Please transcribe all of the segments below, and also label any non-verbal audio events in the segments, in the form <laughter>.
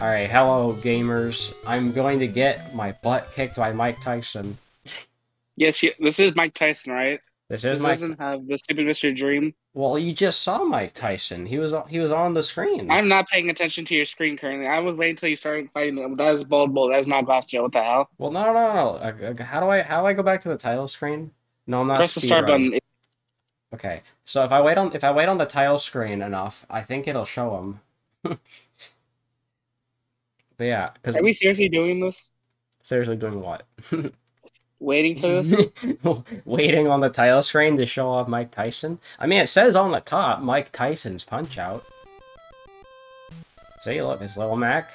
Alright, hello gamers. I'm going to get my butt kicked by Mike Tyson. Yes, you, this is Mike Tyson, right? This This is Mike. doesn't have the stupid Mr. Dream. Well, you just saw Mike Tyson. He was on- he was on the screen. I'm not paying attention to your screen currently. I was waiting until you started fighting them. That is Bald Bull. That is not Glass Joe. What the hell? Well, no, no, no. Uh, uh, How do I how do I go back to the title screen? No, I'm not. Press the start button. Okay, so if I wait on if I wait on the title screen enough, I think it'll show him. <laughs> but yeah, because Are we seriously doing this? seriously doing what? <laughs> Waiting for this? <laughs> Waiting on the title screen to show off Mike Tyson. I mean, it says on the top Mike Tyson's Punch Out. See, look, it's Little Mac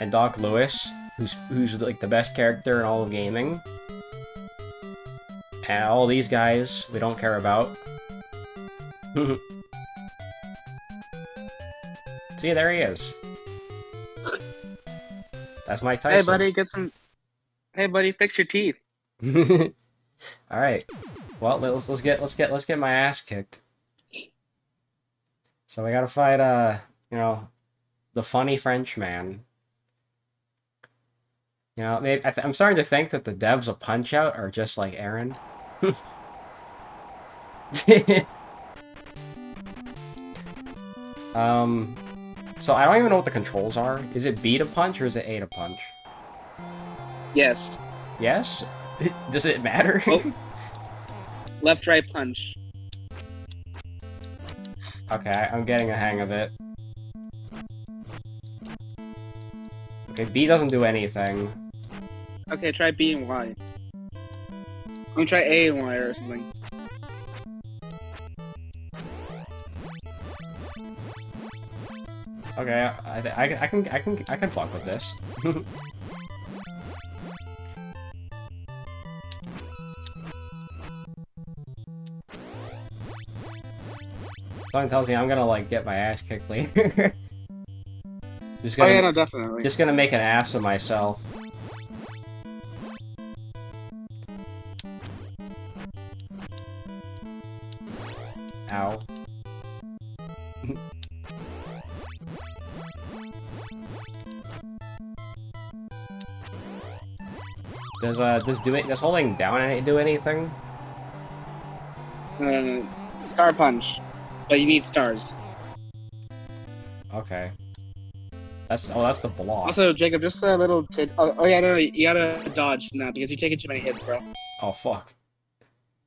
and Doc Lewis, who's who's like the best character in all of gaming, and all these guys we don't care about. <laughs> See, there he is. That's Mike Tyson. hey, buddy, get some. Hey, buddy, fix your teeth. <laughs> All right. Well, let's let's get let's get let's get my ass kicked. So we gotta fight uh you know the funny French man. You know, maybe, I th- I'm starting to think that the devs of Punch Out are just like Aaron. <laughs> <laughs> um, so I don't even know what the controls are. Is it B to punch or is it A to punch? Yes. Yes. <laughs> Does it matter? Oh. <laughs> Left, right punch. Okay, I'm getting a hang of it. Okay, B doesn't do anything. Okay, try B and Y. I'm gonna try A and Y or something. Okay, I, I, I can I can I can fuck with this. <laughs> Someone tells me I'm gonna like get my ass kicked later. <laughs> just Oh gonna yeah, no, definitely. just gonna make an ass of myself. Ow. Does uh does do it does holding down do anything? Uh, star punch, but you need stars. Okay. That's oh that's the block. Also, Jacob, just a little tid. Oh, oh yeah, no, no, you gotta dodge now because you're taking too many hits, bro. Oh fuck.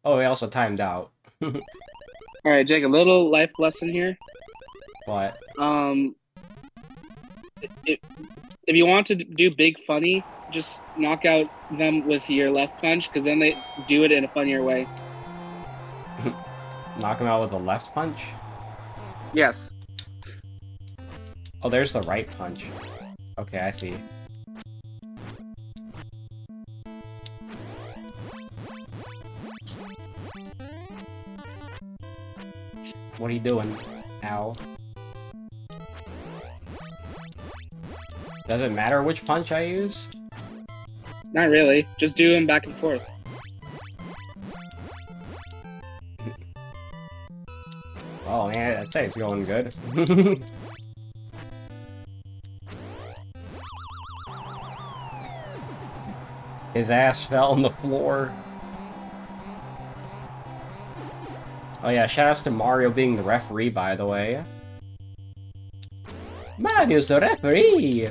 Oh we also timed out. <laughs> All right, Jacob, little life lesson here. But Um, if, if you want to do big funny, just knock out them with your left punch because then they do it in a funnier way. <laughs> knock him out with a left punch? Yes. Oh there's the right punch. Okay, I see. What are you doing? Ow. Does it matter which punch I use? Not really. Just do them back and forth. Oh man, I'd say it's going good. <laughs> His ass fell on the floor. Oh yeah, shout shoutouts to Mario being the referee, by the way. Mario's the referee!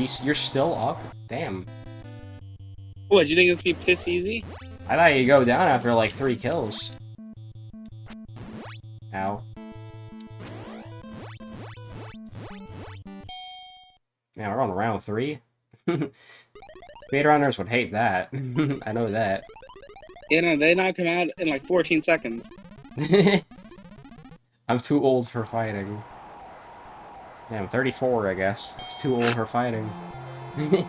You, you're still up? Damn. What? Do you think this would be piss easy? I thought you'd go down after like three kills. Ow. Now we're on round three. <laughs> Speedrunners would hate that. <laughs> I know that. You know, they knocked him out in like 14 seconds. <laughs> I'm too old for fighting. I'm 34, I guess. It's too old for fighting. <laughs>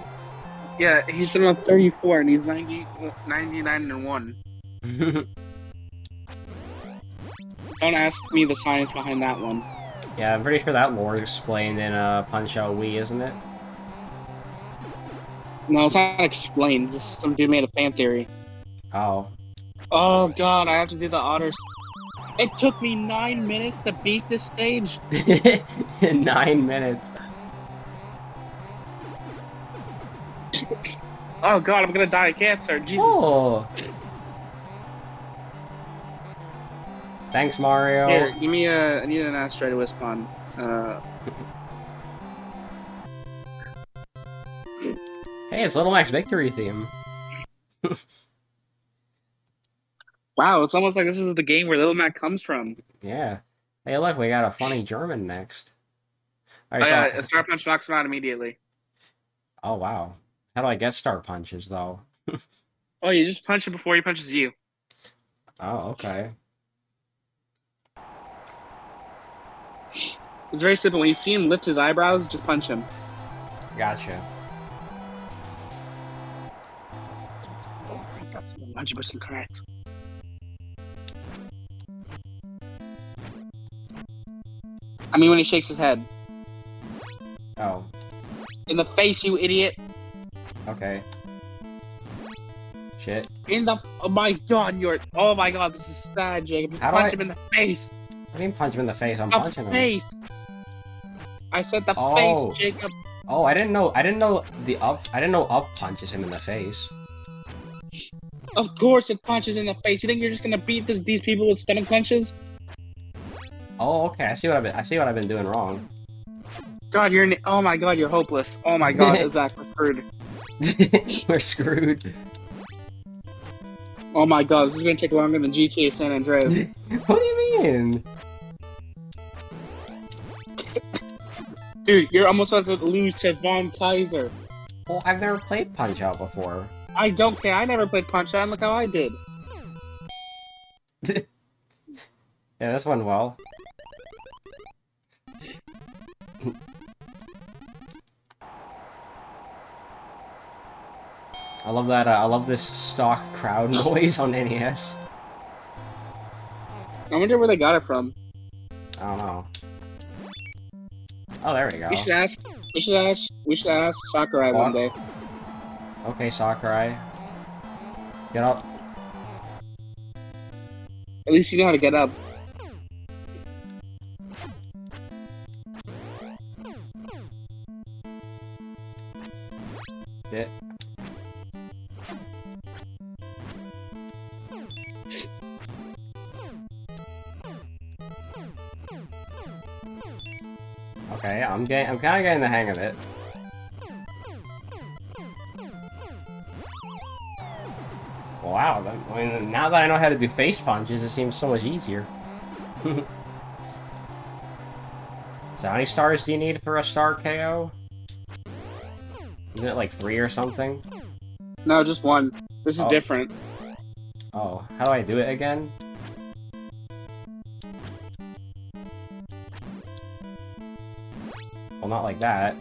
Yeah, he's about 34 and he's 90, 99 and 1. <laughs> don't ask me the science behind that one. Yeah, I'm pretty sure that lore is explained in uh, Punch Out Wii, isn't it? No, it's not explained. Just some dude made a fan theory. Oh. Oh god, I have to do the otters. It took me nine minutes to beat this stage. <laughs> Nine minutes. Oh god, I'm gonna die of cancer. Jesus. Oh. Thanks, Mario. Here, give me a. I need an asteroid wisp on. Uh, <laughs> Hey, it's Little Mac's Victory theme. <laughs> wow, it's almost like this is the game where Little Mac comes from. Yeah. Hey, look, we got a funny German next. All Oh, right, so- yeah, a Star Punch knocks him out immediately. oh wow. How do I get star punches though? <laughs> Oh, you just punch him before he punches you. Oh, okay. It's very simple. When you see him lift his eyebrows, just punch him. Gotcha. That's 100% correct. I mean, when he shakes his head. Oh, In the face, you idiot! okay. Shit. In the. Oh my god, you're. Oh my god, this is sad, Jacob. Just How do punch I- him in the face! I didn't punch him in the face. I'm The punching him. face! I said the Oh. face, Jacob. Oh, I didn't know. I didn't know the up. I didn't know up punches him in the face. Of course it punches in the face. You think you're just gonna beat this, these people with stomach punches? Oh, okay. I see what I've been. I see what I've been doing wrong. God, you're. Oh my god, you're hopeless. Oh my god, <laughs> Zach, we're screwed. <laughs> We're screwed. Oh my god, this is gonna take longer than GTA San Andreas. <laughs> what do you mean? Dude, you're almost about to lose to Von Kaiser. Well, I've never played Punch Out before. I don't care. I never played Punch Out. and Look how I did. Yeah, this went well. I love that. Uh, I love this stock crowd <laughs> noise on NES. I wonder where they got it from. I don't know. Oh, there we go. We should ask. We should ask. We should ask Sakurai one day. Okay, Sakurai. Get up. At least you know how to get up. Bit. Okay, I'm getting, I'm kind of getting the hang of it. Wow, that, I mean, now that I know how to do face punches, it seems so much easier. <laughs> so how many stars do you need for a star KO? Isn't it like three or something? No, just one. This is Oh. different. Oh, how do I do it again? Not like that.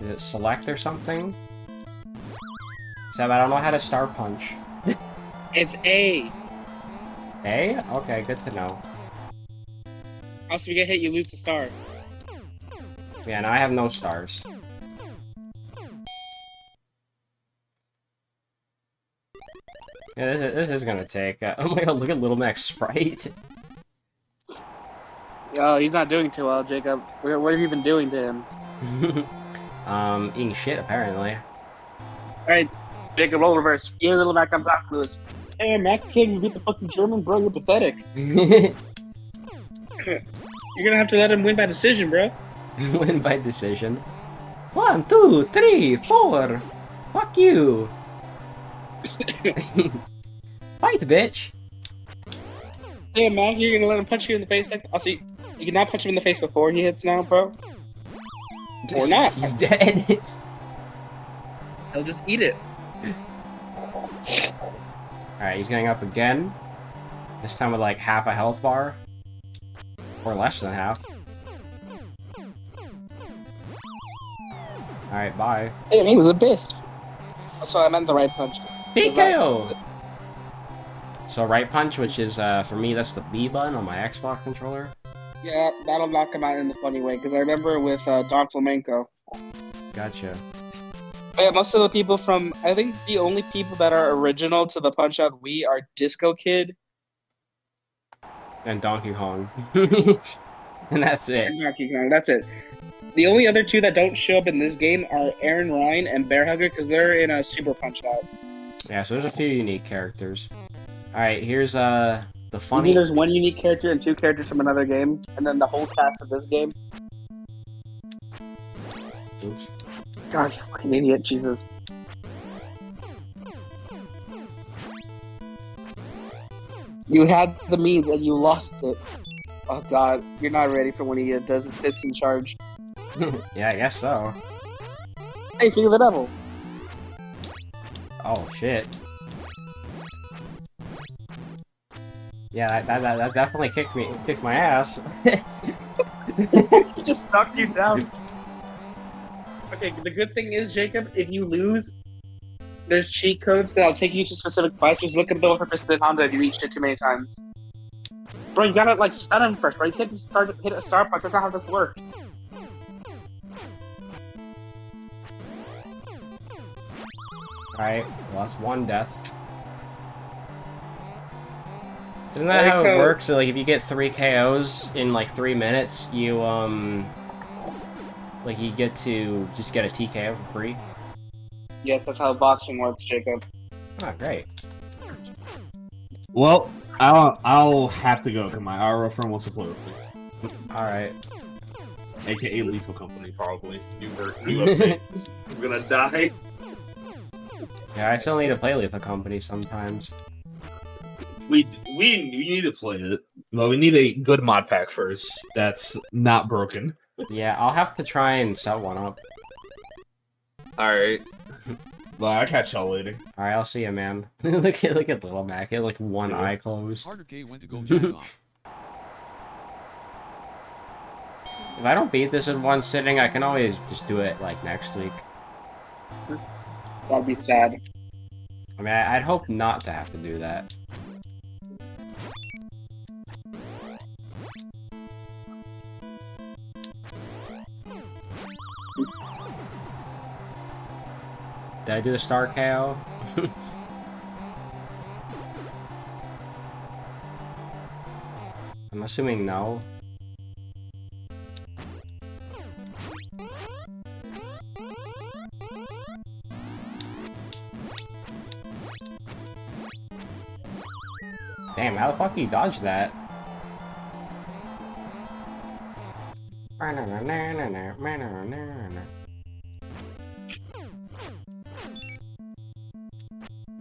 Is it select or something? Seb, I don't know how to star punch. <laughs> It's A. A? Okay, good to know. Also, if you get hit, you lose the star. Yeah, now I have no stars. Yeah, this is, this is gonna take. Uh, <laughs> oh my god, look at Little Mac's sprite. <laughs> Oh, he's not doing too well, Jacob. What what have you been doing to him? <laughs> um, eating shit apparently. Alright, Jacob, roll reverse. You're little Mac on Black Lewis. Hey, Mac, can't you beat the fucking German, bro? You're pathetic. <laughs> You're gonna have to let him win by decision, bro. <laughs> Win by decision. One, two, three, four. Fuck you. Fight, bitch. Hey, Mac, you're gonna let him punch you in the face? Like, also, you, you cannot punch him in the face before he hits now, bro. Or not. He's dead. He'll just eat it. Alright, he's getting up again. This time with like half a health bar. Or less than half. Alright, bye. Hey, he was a bitch. That's why I meant the right punch. TKO! So right punch, which is uh, for me, that's the B button on my Xbox controller. Yeah, that'll knock him out in the funny way. Because I remember with uh, Don Flamenco. Gotcha. But yeah, most of the people from I think the only people that are original to the Punch Out Wii are Disco Kid And Donkey Kong. <laughs> and that's it. and Donkey Kong. That's it. The only other two that don't show up in this game are Aran Ryan and Bear Hugger because they're in a Super Punch Out. Yeah, so there's a few unique characters. Alright, here's uh the funny there's one unique character and two characters from another game, and then the whole cast of this game. Oops. God, you fucking idiot, Jesus. You had the means and you lost it. Oh god, you're not ready for when he does his piston charge. <laughs> Yeah, I guess so. Hey, speak of the devil. Oh shit. Yeah, that, that, that, definitely kicked me kicked my ass. He just knocked you down. Okay, the good thing is, Jacob, if you lose, there's cheat codes that'll take you to specific fights. Just look at Bill for Piston Honda if you reached it too many times. Bro, you gotta like stun him first, bro. You can't just start hit a star punch. That's not how this works. Alright, lost one death. Isn't that Like how it how- works? So like if you get three KOs in like three minutes, you um like you get to just get a TKO for free? Yes, that's how boxing works, Jacob. Oh great. Well, I'll I'll have to go because my IRL friend wants to play with me, Alright. aka Lethal Company, probably. New version, new <laughs> update. I'm gonna die. Yeah, I still need to play Lethal Company sometimes. We we we need to play it. Well, we need a good mod pack first. That's not broken. Yeah, I'll have to try and set one up. All right. <laughs> Well, I'll catch y'all later. Alright, I'll see you, man. <laughs> look at look at little Mac. He had like one Yeah. eye closed. Carter K went to go jack off. <laughs> If I don't beat this in one sitting, I can always just do it like next week. That'd be sad. I mean, I'd hope not to have to do that. Did I do the star KO? <laughs> I'm assuming no. Damn, how the fuck you dodge that?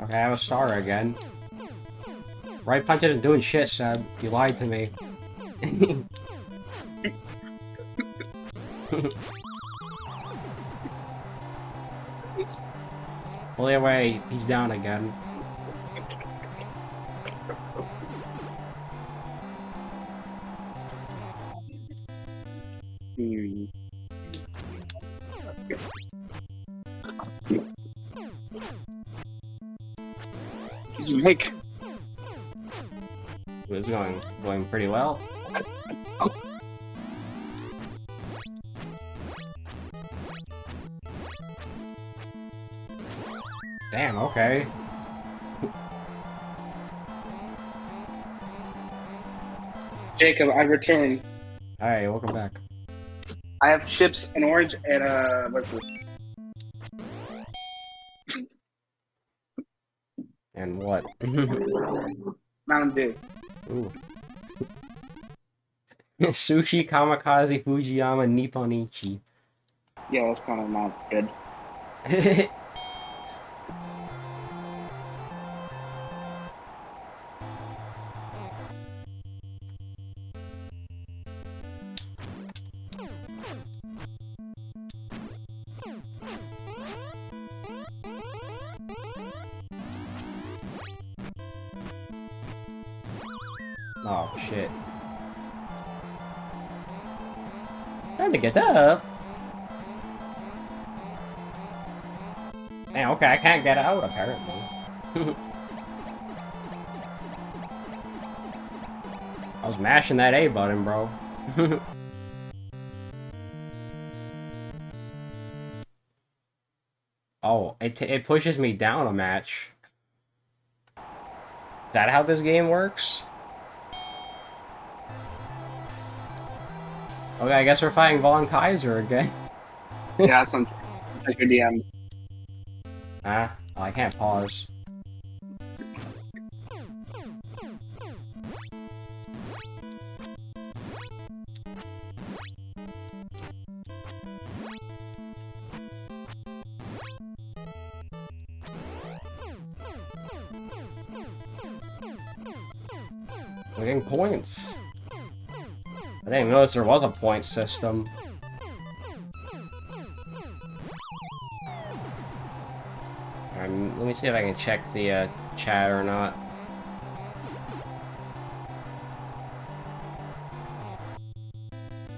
Okay, I have a star again. Right punch isn't doing shit, Seb. You lied to me. <laughs> well, anyway, he's down again. Mike. It's going going pretty well. Damn, okay. Jacob, I return. Alright, welcome back. I have chips and orange and uh, what's this? And what? <laughs> Mountain Dew. Ooh. <laughs> Sushi Kamikaze Fujiyama Nipponichi. Yeah, that's kind of not good. <laughs> oh shit. Time to get up. Hey, okay, I can't get out apparently. <laughs> I was mashing that A button, bro. <laughs> oh, it, it pushes me down a match. Is that how this game works? Okay, I guess we're fighting Von Kaiser again. yeah, that's on check your DMs. Ah, oh, I can't pause. Notice there was a point system. Let me see if I can check the uh, chat or not.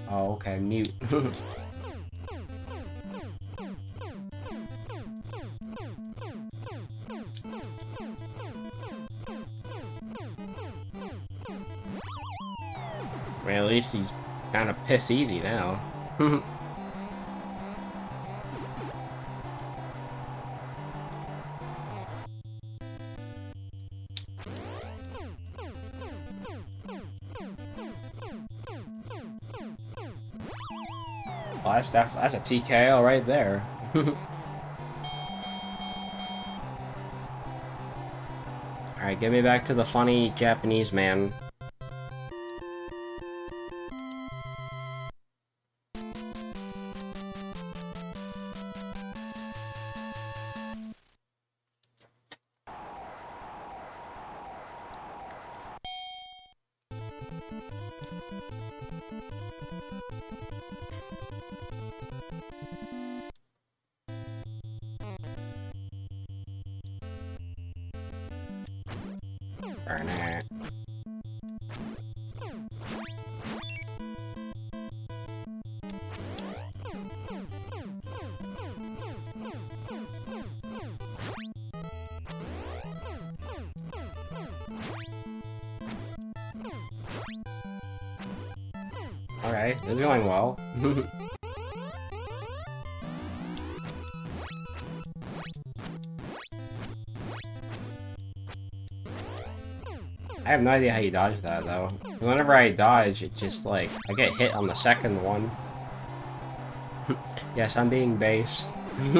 Oh, okay, mute. <laughs> at least he's kind of piss easy now. <laughs> Well, that's, that's, that's a TKO right there. <laughs> Alright, get me back to the funny Japanese man. Alright, it's going well. <laughs> I have no idea how you dodge that, though. Whenever I dodge, it just, like, I get hit on the second one. <laughs> yes, I'm being based. <laughs>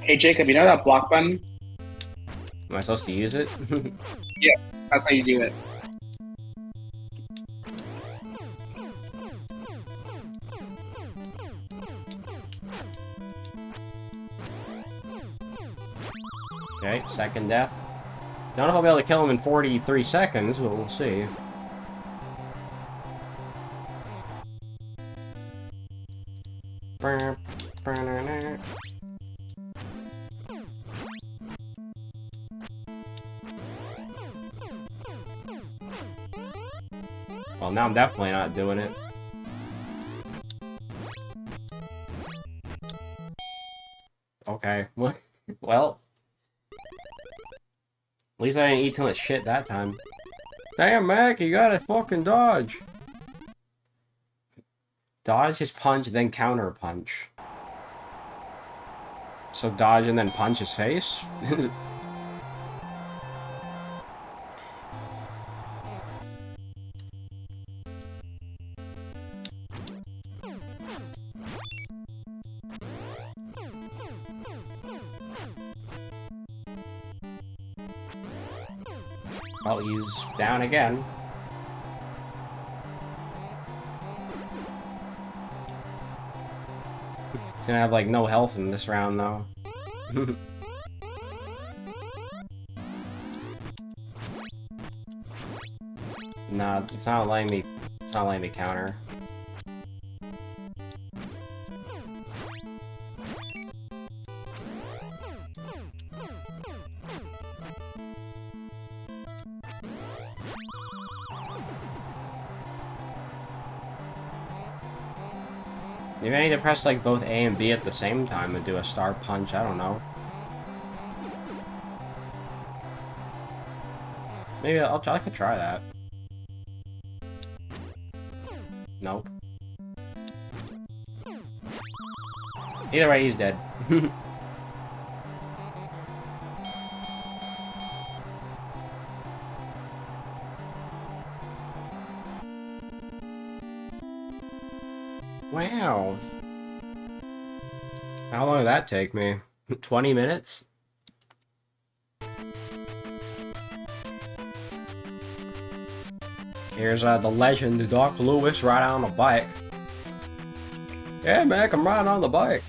hey, Jacob, you know that block button? Am I supposed to use it? yeah, that's how you do it. Second death. Don't know if I'll be able to kill him in 43 seconds, but we'll see. Well, now I'm definitely not doing it. Least I didn't eat too much shit that time. Damn, Mac, you gotta fucking dodge. Dodge his punch, then counter punch. So dodge and then punch his face? <laughs> he's down again. He's gonna have, like, no health in this round, though. <laughs> nah, it's not letting me... It's not letting me counter. Press like both A and B at the same time and do a star punch, I don't know. Maybe I'll try. I could try that. Nope. Either way, he's dead. <laughs> did that take me? 20 minutes? Here's uh, the legend, Doc Lewis, riding on a bike. Yeah, man, I'm riding on the bike.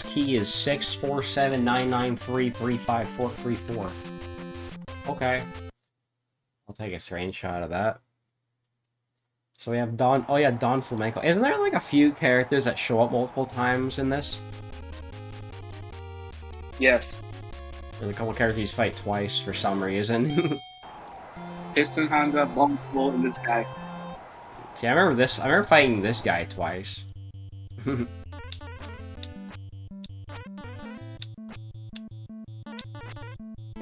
Key is 64799335434. Okay. I'll take a screenshot of that. So we have Don. Oh yeah, Don Flamenco. Isn't there like a few characters that show up multiple times in this? Yes. There's a couple characters fight twice for some reason. Piston Honda, Bald Bull, and this guy. See, I remember this. I remember fighting this guy twice. <laughs>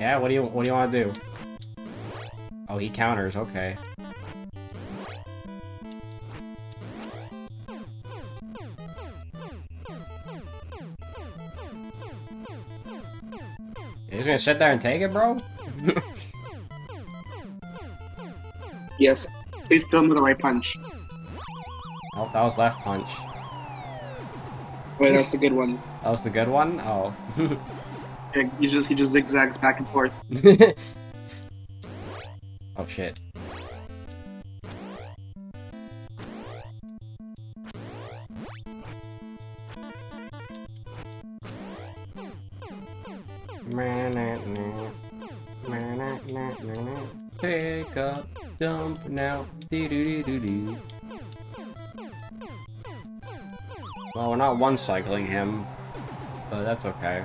yeah. What do you What do you want to do? Oh, he counters. Okay. He's gonna sit there and take it, bro? <laughs> Yes. Please throw him with the right punch. Oh, that was left punch. Wait, that's the good one. That was the good one? Oh. <laughs> Yeah, he just he just zigzags back and forth. <laughs> oh shit. Take a dump now. Doo -doo -doo -doo -doo. Well, we're not one cycling him, but that's okay.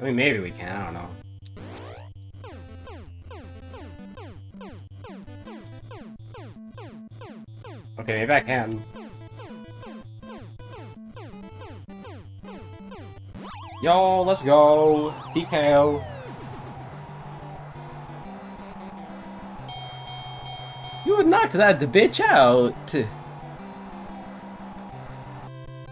I mean, maybe we can, I don't know. Okay, maybe I can. Yo, let's go! TKO! You would knocked that the bitch out!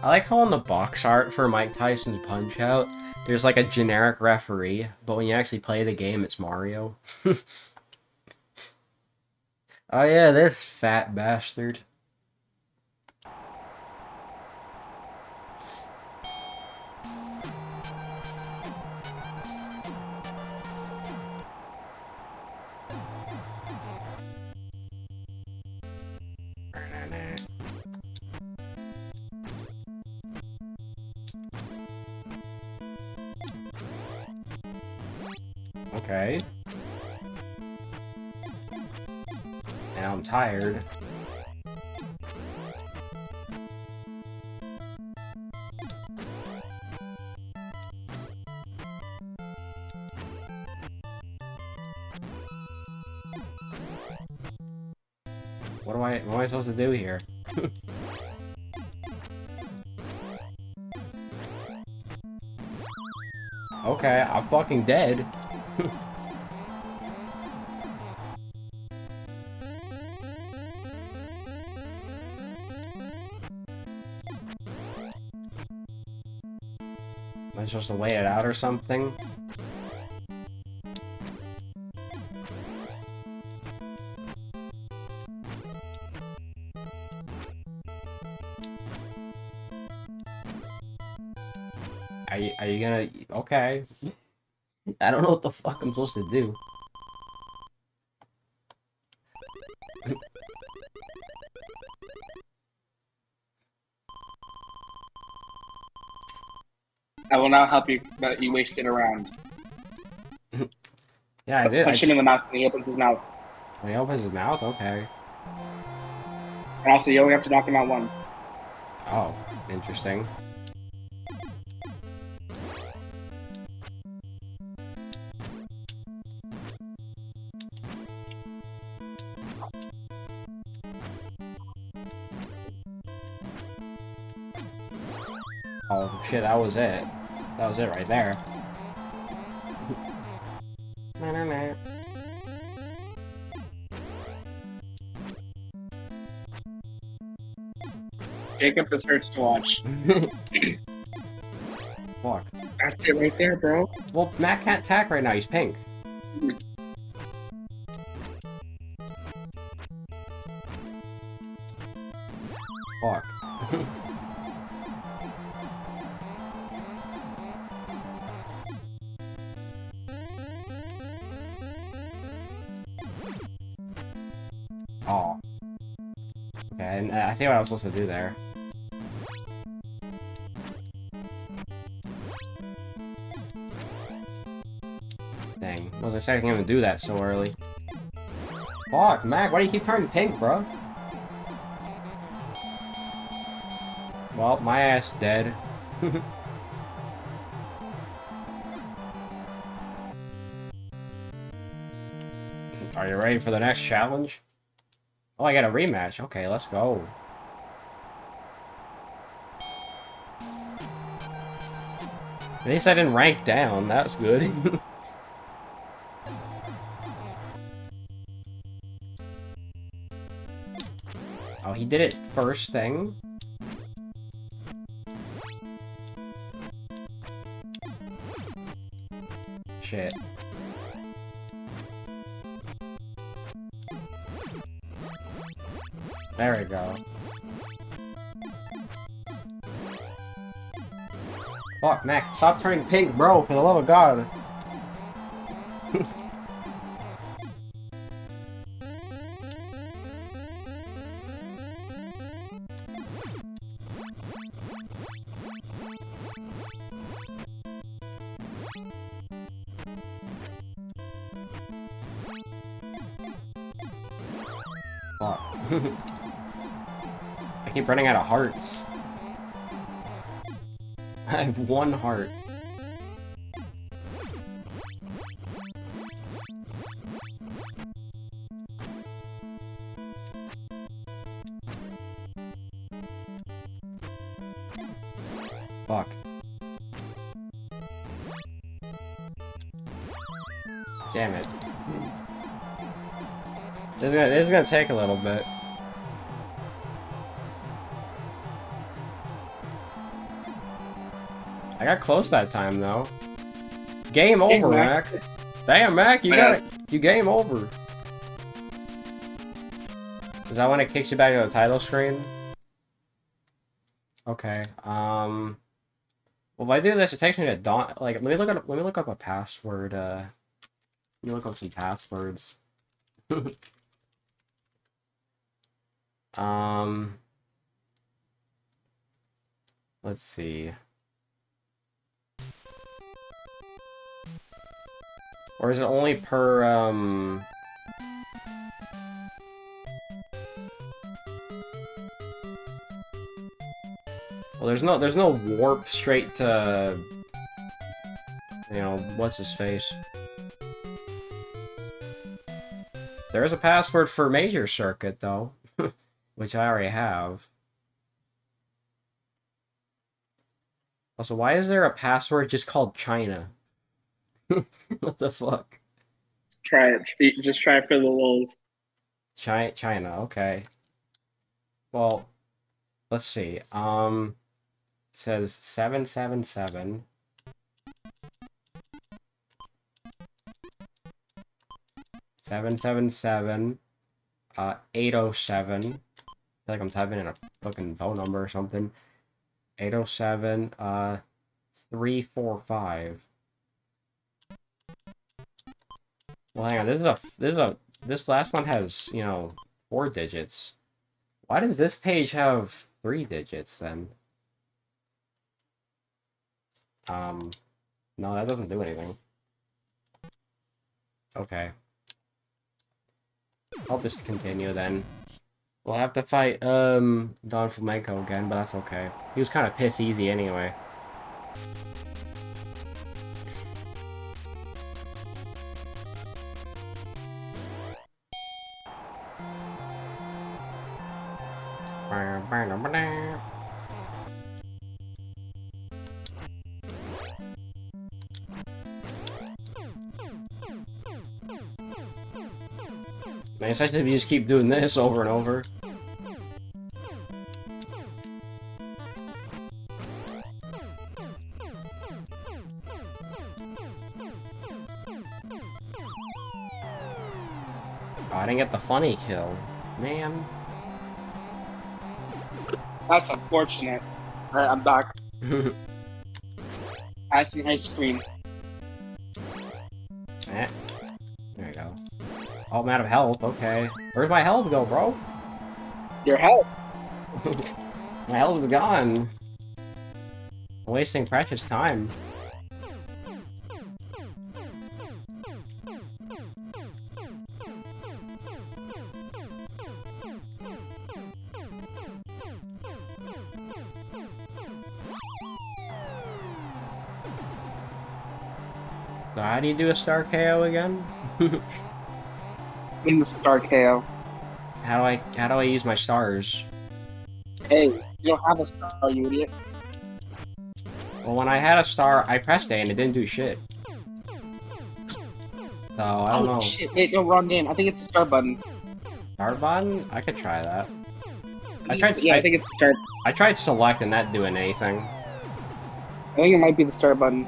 I like how on the box art for Mike Tyson's Punch Out, there's like a generic referee, but when you actually play the game, it's Mario. <laughs> oh yeah, this fat bastard. Okay. Now I'm tired. What am I what am I supposed to do here? <laughs> okay, I'm fucking dead. Supposed to wait it out or something? Are you, are you gonna... Okay. I don't know what the fuck I'm supposed to do. Now help you, but you wasted a round. <laughs> Yeah, I did. I, him in the mouth when he opens his mouth. when he opens his mouth, okay. And also, you only have to knock him out once. Oh, interesting. Oh shit, that was it. That was it right there. Jacob, this hurts to watch. <laughs> Fuck. That's it right there, bro. Well, Matt can't attack right now, he's pink. And I see what I was supposed to do there. Dang, I was expecting him to do that so early. Fuck, Mac, why do you keep turning pink, bro? Well, my ass dead. <laughs> Are you ready for the next challenge? Oh, I got a rematch. Okay, let's go. At least I didn't rank down. That's good. <laughs> oh, he did it first thing? Mac, stop turning pink, bro, for the love of God. <laughs> I keep running out of hearts. One heart. Fuck. Damn it. This is gonna, this is gonna take a little bit. I got close that time though. Game over, Mac. Mac. Damn, Mac, you got got it. You game over. Is that when it kicks you back to the title screen? Okay. Um. Well, if I do this, it takes me to Don. Like, let me look up. Let me look up a password. Uh. Let me look up some passwords. <laughs> um. Let's see. Or is it only per, um... Well, there's no, there's no warp straight to... You know, what's his face? There is a password for Major Circuit, though. <laughs> which I already have. Also, why is there a password just called China? <laughs> what the fuck? Try it. Just try it for the lulz. China, China, okay. Well, let's see. Um, it says 777. Seven seven seven, uh, eight oh seven. I feel like I'm typing in a fucking phone number or something. Eight oh seven, uh, three four five. Well, hang on. This is a this is a this last one has you know four digits. Why does this page have three digits then? Um, no, that doesn't do anything. Okay. I'll just continue then. We'll have to fight um Don Flamenco again, but that's okay. He was kind of piss easy anyway. Man, especially if you just keep doing this over and over. Oh, I didn't get the funny kill. Man. That's unfortunate. Alright, I'm back. Some ice cream. Eh. There you go. Oh, I'm out of health. Okay. Where'd my health go, bro? Your health. <laughs> My health is gone. I'm wasting precious time. Do you do a star KO again? <laughs> In the star KO. How do I how do I use my stars? Hey, you don't have a star, you idiot. Well, when I had a star, I pressed A and it didn't do shit. So I don't oh know. shit! Wait, no, wrong game. I think it's the star button. Star button? I could try that. I tried. Yeah, I, I think it's the star. I tried select and that doing anything. I think it might be the star button.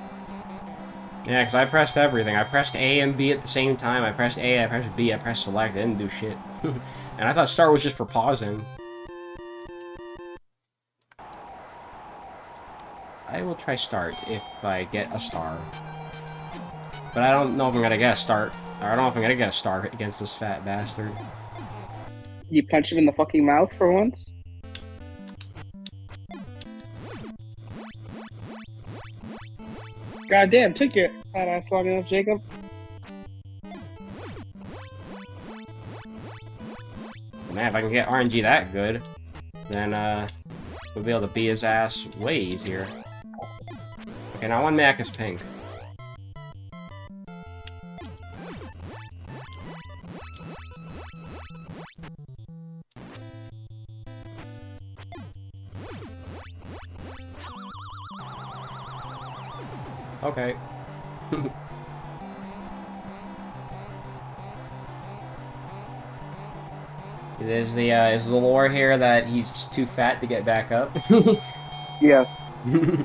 Yeah, because I pressed everything. I pressed A and B at the same time. I pressed A, I pressed B, I pressed select. I didn't do shit. <laughs> and I thought start was just for pausing. I will try start if I get a star. But I don't know if I'm gonna get a start. I don't know if I'm gonna get a star against this fat bastard. You punch him in the fucking mouth for once. God damn, took your fat ass long enough, Jacob. Man, if I can get RNG that good, then uh, we'll be able to beat his ass way easier. Okay, now one Mac is pink. Okay. <laughs> Is the uh, is the lore here that he's just too fat to get back up? <laughs> Yes. <laughs> well,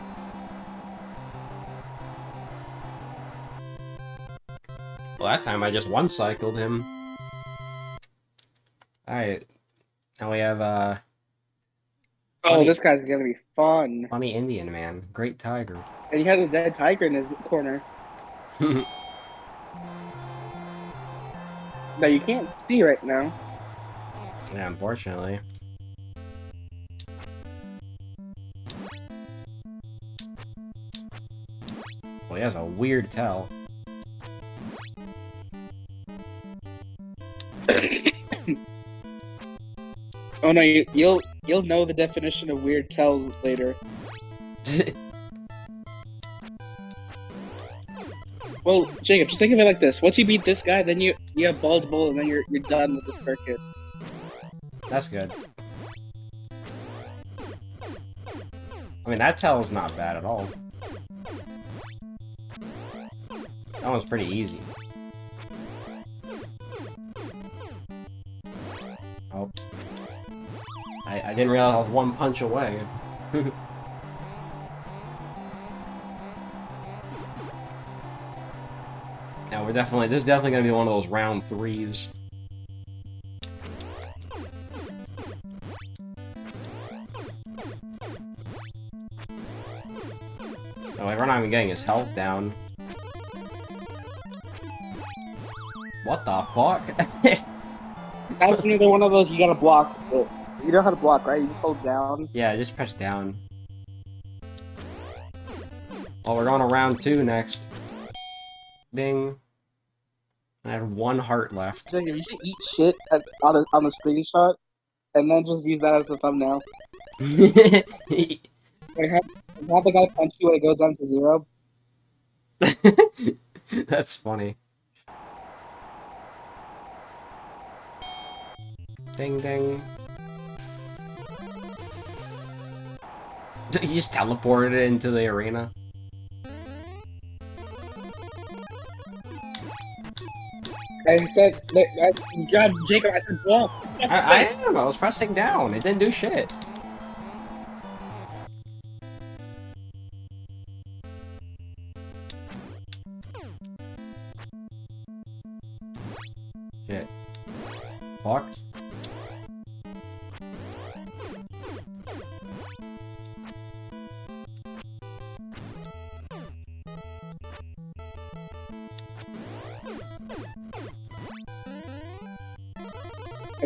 that time I just one cycled him. All right, now we have uh Oh, Funny. this guy's gonna be fun. funny Indian man, great tiger. And he has a dead tiger in his corner <laughs> that you can't see right now. yeah, unfortunately. Well, he has a weird tell. <coughs> Oh no, you, you'll you'll know the definition of weird tells later. <laughs> Well, Jacob, just think of it like this: once you beat this guy, then you you have bald bull, and then you're you're done with this circuit. That's good. I mean, that tell is not bad at all. That one's pretty easy. I, didn't realize I was one punch away. <laughs> now we're definitely, this is definitely gonna be one of those round threes. Oh, we're not even getting his health down. What the fuck? <laughs> That's another one of those you gotta block. You know how to block, right? You just hold down. yeah, just press down. Oh, we're going to round two next. Ding. I have one heart left. Jacob, you should eat shit at, on the on the screenshot. and then just use that as the thumbnail. <laughs> Like have, have the guy punch you when it goes down to zero. <laughs> That's funny. Ding ding. <laughs> He just teleported into the arena. I said, I, God, Jacob, I said, well, I, I am. I was pressing down. It didn't do. Shit.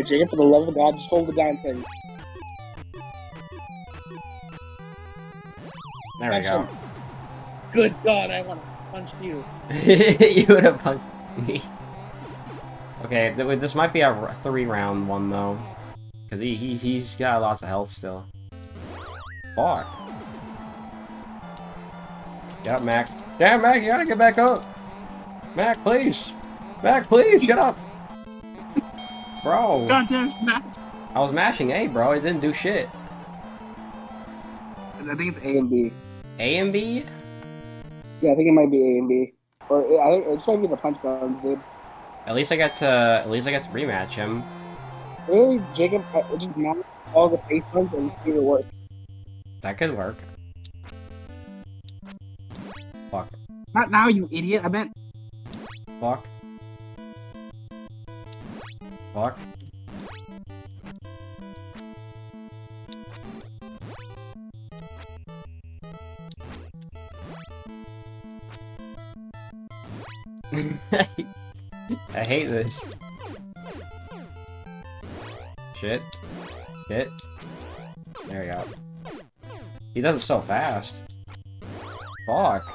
Jacob, for the love of God, just hold the down thing. There we go. Good God, I want to punch you. <laughs> you would have punched me. Okay, th- this might be a r- three round one though. Because he, he, he's got lots of health still. Fuck. Get up, Mac. Damn, Mac, you gotta get back up. Mac, please. Mac, please, get up. Bro, God damn. I was mashing A, bro. It didn't do shit. I think it's A and B. A and B? Yeah, I think it might be A and B. Or I think it's might be the punch buttons, dude. At least I got to, at least I got to rematch him. Really, Jacob, just mount all the face buttons and see if it works. That could work. Fuck. Not now, you idiot. I meant Fuck. Fuck. <laughs> I hate this. Shit. Shit. There we go. He does it so fast. Fuck.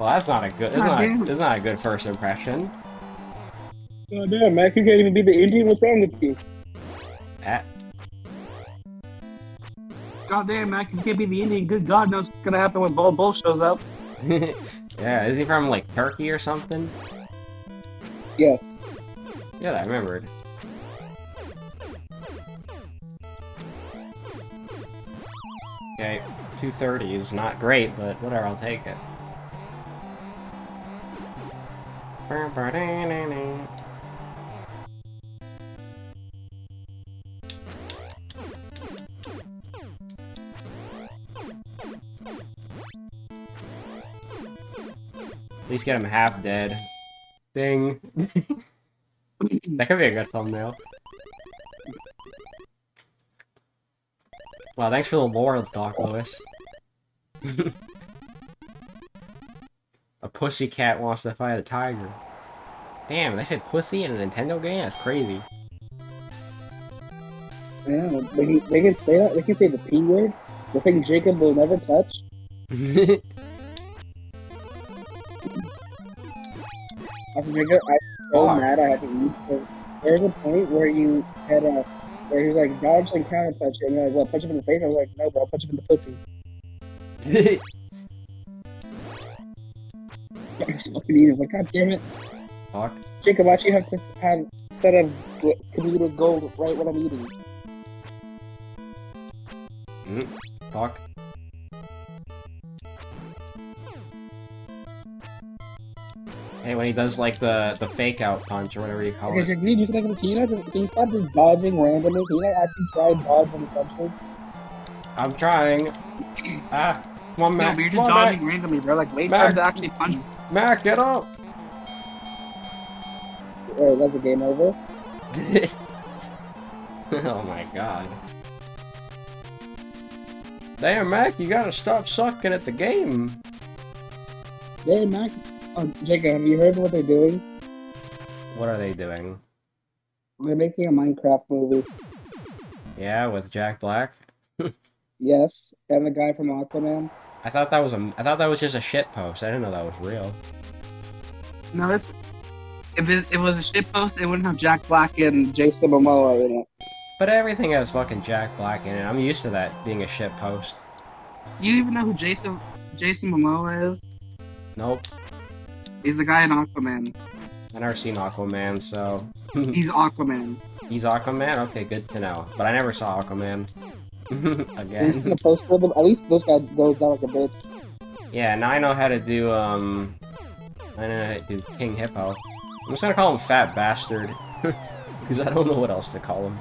Well, that's not a good. That's not. damn. That's not a good first impression. God damn, Mac, you can't even be the Indian. What's wrong with you? At, ah. God damn, Mac, you can't be the Indian. Good God knows what's gonna happen when Bald Bull shows up. <laughs> yeah, is he from like Turkey or something? Yes. Yeah, I remembered. Okay, 230 is not great, but whatever, I'll take it. At least get him half dead. Ding. that could be a good thumbnail. Wow, thanks for the lore talk, Lewis. a pussy cat wants to fight a tiger. Damn, they said pussy in a Nintendo game? That's crazy. Yeah, they they can say that. They can say the P word. The thing Jacob will never touch. <laughs> Also, Jacob, I'm so Fuck. mad I had to eat because there's a point where you had a where he was like dodge and counter punch and you're like, well, punch him in the face? I was like, no, bro, I'll punch him in the pussy. <laughs> I was fucking eating. I was like, god damn it, Fuck. Jacob, why do you have to have set of gl- comedic gold right when I'm eating? Mm, fuck. Hey, when he does like the the fake out punch or whatever you call Okay, it. Jacob, can you, can you, can you, not- can you stop just dodging randomly? Can you actually try and dodge when he punches? I'm trying. Ah, come on, No, but you're just on, dodging randomly, bro. Like, wait for Mac. him to actually punch. Mac. Mac, get up. Oh, that's a game over. <laughs> oh my god. Damn, Mac, you gotta stop sucking at the game. Yeah, Mac. Oh, Jacob, have you heard what they're doing? What are they doing? They're making a Minecraft movie. Yeah, with Jack Black. <laughs> Yes, and the guy from Aquaman. I thought that was a. I thought that was just a shit post. I didn't know that was real. No, it's. If it, it was a shit post, it wouldn't have Jack Black and Jason Momoa in it. But everything has fucking Jack Black in it. I'm used to that being a shit post. Do you even know who Jason Jason Momoa is? Nope. He's the guy in Aquaman. I never seen Aquaman, so <laughs> He's Aquaman. he's Aquaman. Okay, good to know. But I never saw Aquaman. <laughs> Again. the post for. At least this guy goes down like a bitch. Yeah, now I know how to do um. I know how to do King Hippo. I'm just gonna call him Fat Bastard <laughs> because I don't know what else to call him.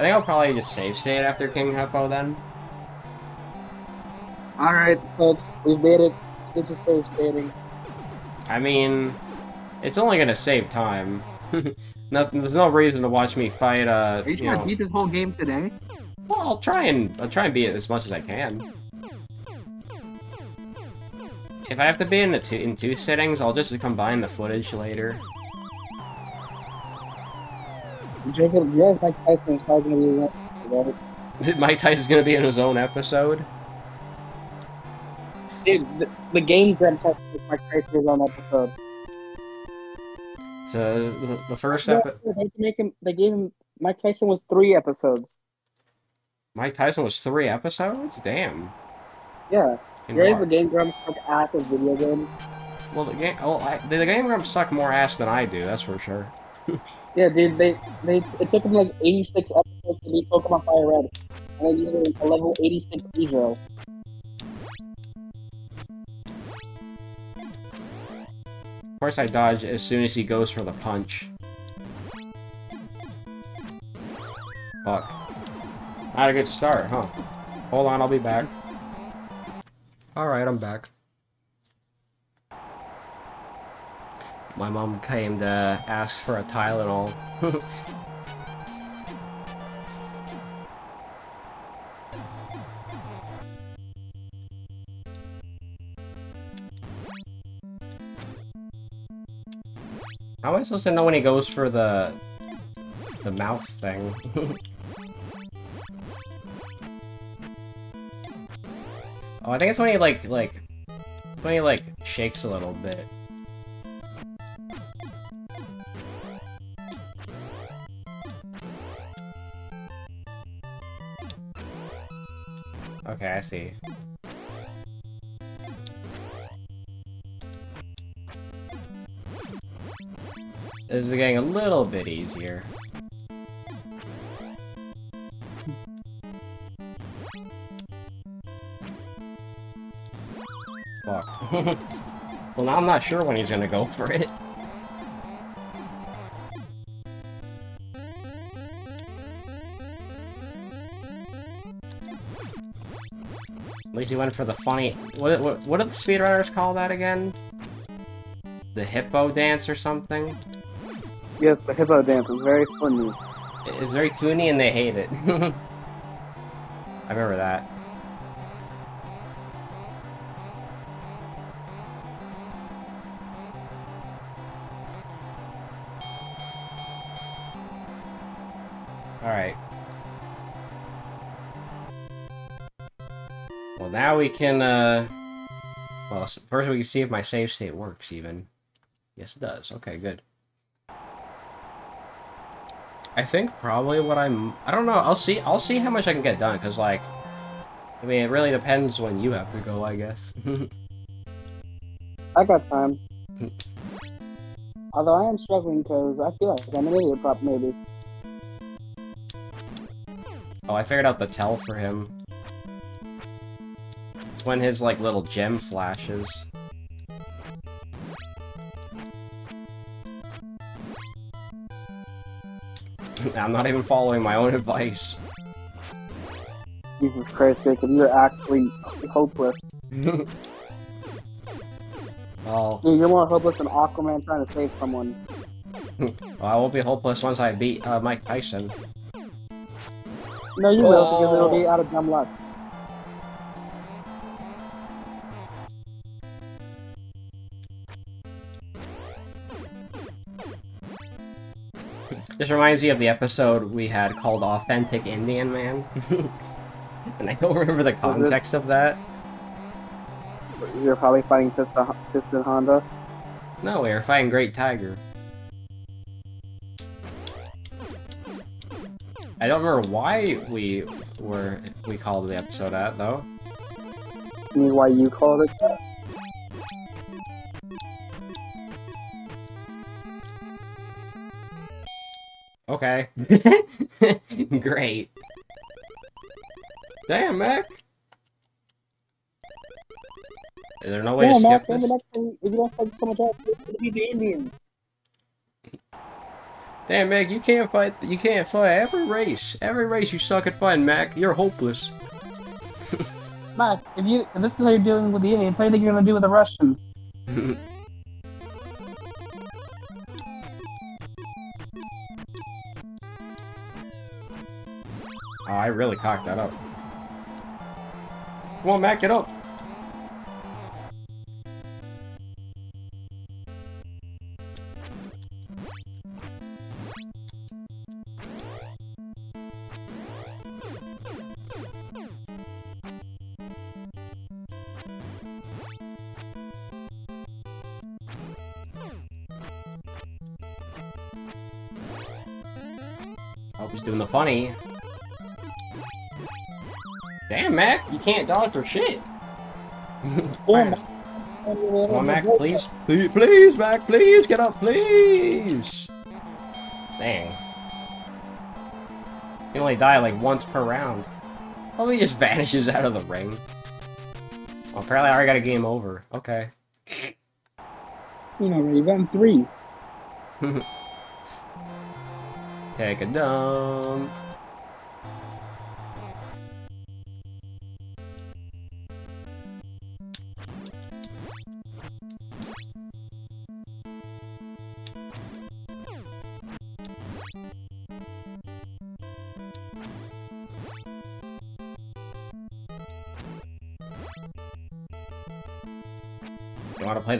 I think I'll probably just save state after King Hippo then. Alright, folks, we've made it. It's just safe stating. I mean, it's only gonna save time. <laughs> Nothing. There's no reason to watch me fight. Uh, Are you you trying know, to beat this whole game today? well, I'll try and I'll try and beat it as much as I can. If I have to be in the two in two sittings, I'll just combine the footage later. Jacob, you guys Mike Tyson is probably gonna be his right? <laughs> Mike Tyson's gonna be in his own episode. Dude, the, the game Grumps has Mike Tyson is on episode. So the, the first Yeah, episode, they to make him. They gave him. Mike Tyson was three episodes. Mike Tyson was three episodes. Damn. Yeah, In you guys the Game Grumps took ass as video games. Well, the game. Well, oh, I, the, the game grumps suck more ass than I do. That's for sure. <laughs> Yeah, dude, they they it took them like 86 episodes to beat Pokemon Fire Red, and they needed a level 86 Hydro. Of course, I dodge as soon as he goes for the punch. Fuck. Not a good start, huh? Hold on, I'll be back. Alright, I'm back. My mom came to ask for a Tylenol. <laughs> How am I supposed to know when he goes for the the mouth thing? <laughs> oh, I think it's when he like like when he like shakes a little bit. Okay, I see. This is getting a little bit easier. Fuck. <laughs> well, now I'm not sure when he's gonna go for it. Least he went for the funny. What what what do the speedrunners call that again? The hippo dance or something? Yes, the hippo dance is very funny. It's very funny and they hate it. <laughs> I remember that. Well, now we can, uh... Well, first we can see if my save state works, even. Yes, it does. Okay, good. I think probably what I'm... I don't know. I'll see. I'll see how much I can get done, because, like... I mean, it really depends when you have to go, I guess. <laughs> I got time. Although I am struggling because I feel like I'm an idiot, prop maybe. oh, I figured out the tell for him. It's when his, like, little gem flashes. <laughs> I'm not even following my own advice. Jesus Christ, Jacob, you're actually hopeless. <laughs> well, Dude, you're more hopeless than Aquaman trying to save someone. <laughs> well, I won't be hopeless once I beat uh, Mike Tyson. No, you will, because it'll Oh. be out of dumb luck. This reminds me of the episode we had called Authentic Indian Man. <laughs> and I don't remember the context of that. You're probably fighting Piston, Piston Honda. No, we were fighting Great Tiger. I don't remember why we were we called the episode that though. I mean, why you called it that? Okay. <laughs> Great. Damn, Mac. Is there no way Yeah, to skip then this? the next time, if you don't suck so much out, be the Indians. Damn, Mac, you can't fight. You can't fight every race. Every race you suck at fighting, Mac. You're hopeless. Mac, if you if this is how you're dealing with the Indians, how do you think you're gonna do with the Russians? <laughs> Oh, I really cocked that up. Come on, Mac, get up. Hope he's doing the funny. Damn, Mac, you can't dodge for shit. <laughs> Oh Damn, Come on, Mac, please. Please, please, Mac, please, get up, please. Dang. You only die like once per round. Oh, he just <laughs> vanishes out of the ring. Oh, apparently I already got a game over. Okay. You know, already round three. <laughs> Take a dump.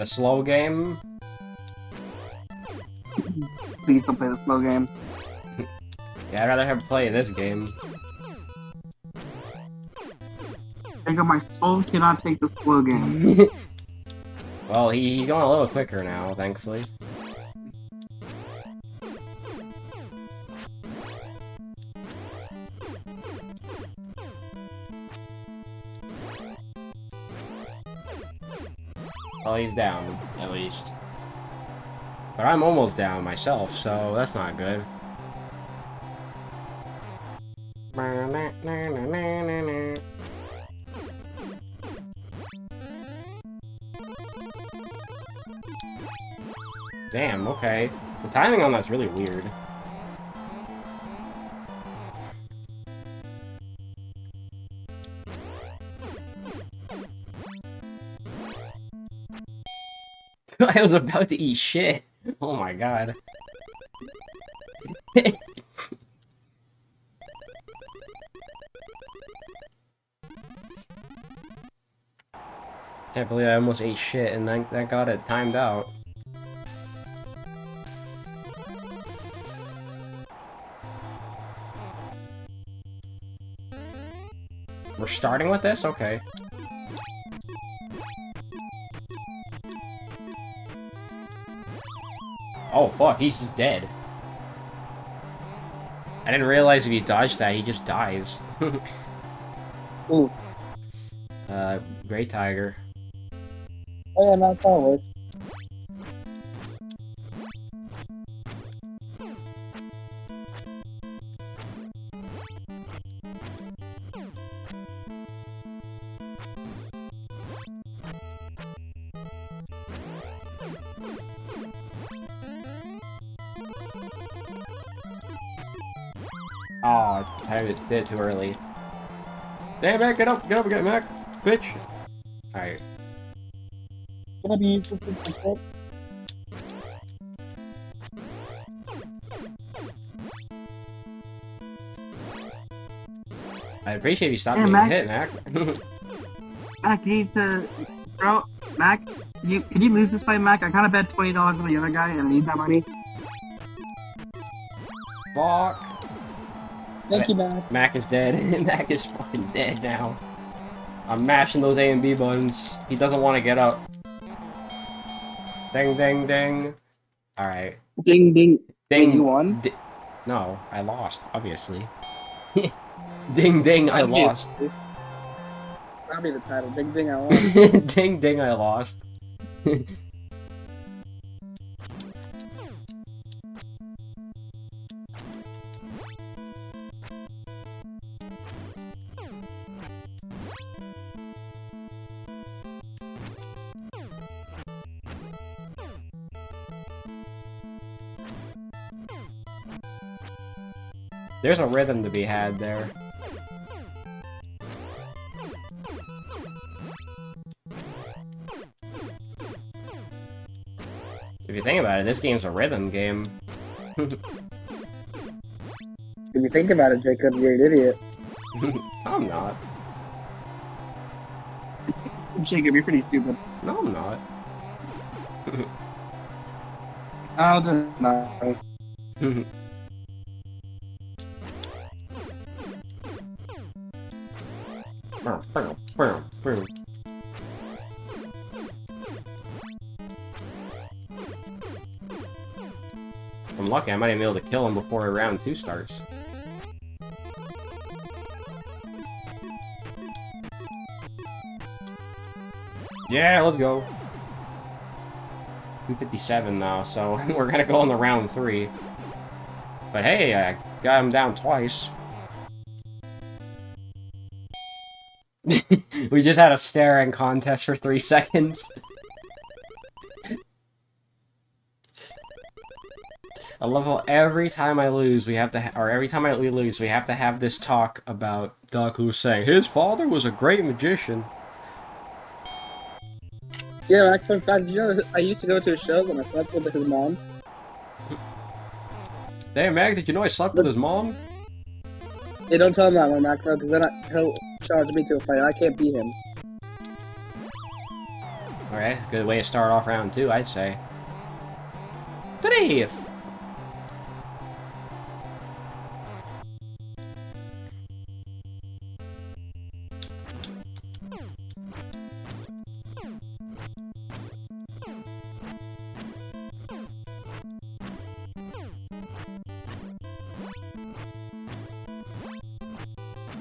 The slow game? Please don't play the slow game. Yeah, I'd rather have play this game. Jacob, my soul cannot take the slow game. <laughs> well, he, he's going a little quicker now, thankfully. Down, at least. But I'm almost down myself, so that's not good. Damn, okay. The timing on that's really weird. <laughs> I was about to eat shit. Oh my god. <laughs> Can't believe I almost ate shit and then that got it timed out. We're starting with this? Okay. Oh, fuck, he's just dead. I didn't realize if you dodge that, he just dies. Ooh. <laughs> Uh, Great Tiger. Oh yeah, that's how it works. I did it too early. Damn, Mac, get up, get up, get Mac, bitch. Alright. Can I be used with this control? I appreciate you stop Hey, Mac. hit, Mac. <laughs> Mac, you need to, bro. Mac, can you can you lose this fight, Mac? I kind of bet twenty dollars on the other guy, and I need that money. Fuck. Thank you, Mac. Mac is dead. <laughs> Mac is fucking dead now. I'm mashing those A and B buttons. He doesn't want to get up. Ding, ding, ding. Alright. Ding ding. Ding. you won? Di- no, I lost, obviously. <laughs> ding, ding, I lost. Obviously. That'll be the title. Ding ding, I <laughs> won. ding, ding, I lost. There's a rhythm to be had there. If you think about it, this game's a rhythm game. <laughs> if you think about it, Jacob, you're an idiot. <laughs> I'm not. <laughs> Jacob, you're pretty stupid. No, I'm not. I'll just not. I'm lucky, I might even be able to kill him before round two starts. Yeah, let's go. 257 now, so <laughs> we're gonna go on the round three. But hey, I got him down twice. We just had a staring contest for three <laughs> seconds. I love how every time I lose, we have to, ha or every time I lose, we have to have this talk about Deku saying his father was a great magician. Yeah, actually, in fact, you know, I used to go to a show when I slept with his mom. Damn, Mag, did you know I slept with his mom? Hey, don't tell him that one, Max, because then I, he'll charge me to a fight. I can't beat him. Alright, good way to start off round two, I'd say. Three!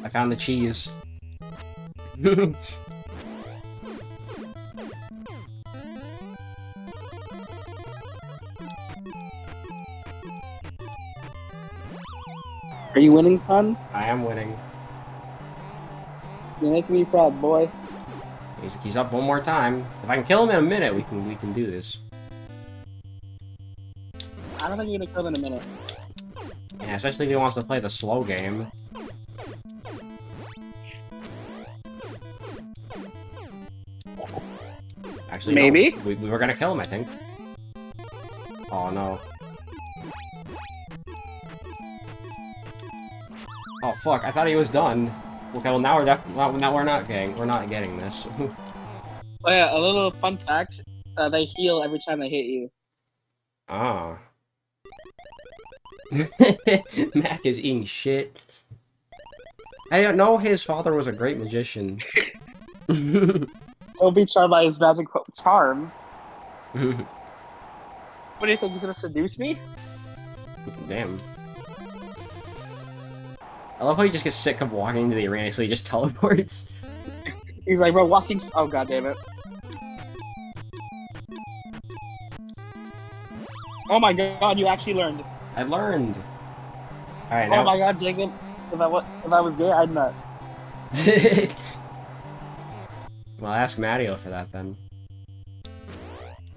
I found the cheese. <laughs> Are you winning, son? I am winning. You're making me proud, boy. He's, he's up one more time. If I can kill him in a minute, we can we can do this. I don't think you're gonna kill him in a minute. Yeah, especially if he wants to play the slow game. Actually, no, Maybe. we, we were gonna kill him, I think. Oh no. Oh fuck! I thought he was done. Okay, well now we're def well, now we're not getting we're not getting this. <laughs> Oh yeah, a little fun fact: uh, they heal every time they hit you. ah. <laughs> Mac is eating shit. I don't know his father was a great magician. <laughs> He'll be charmed by his magic po- charmed. <laughs> What do you think he's gonna seduce me? Damn. I love how he just gets sick of walking into the arena, so he just <laughs> teleports. He's like, bro, watching. Oh god damn it! Oh my god, you actually learned. I learned. Alright, Oh now. my god, Jacob. If I if I was gay, I'd nut. <laughs> well, ask Mario for that then.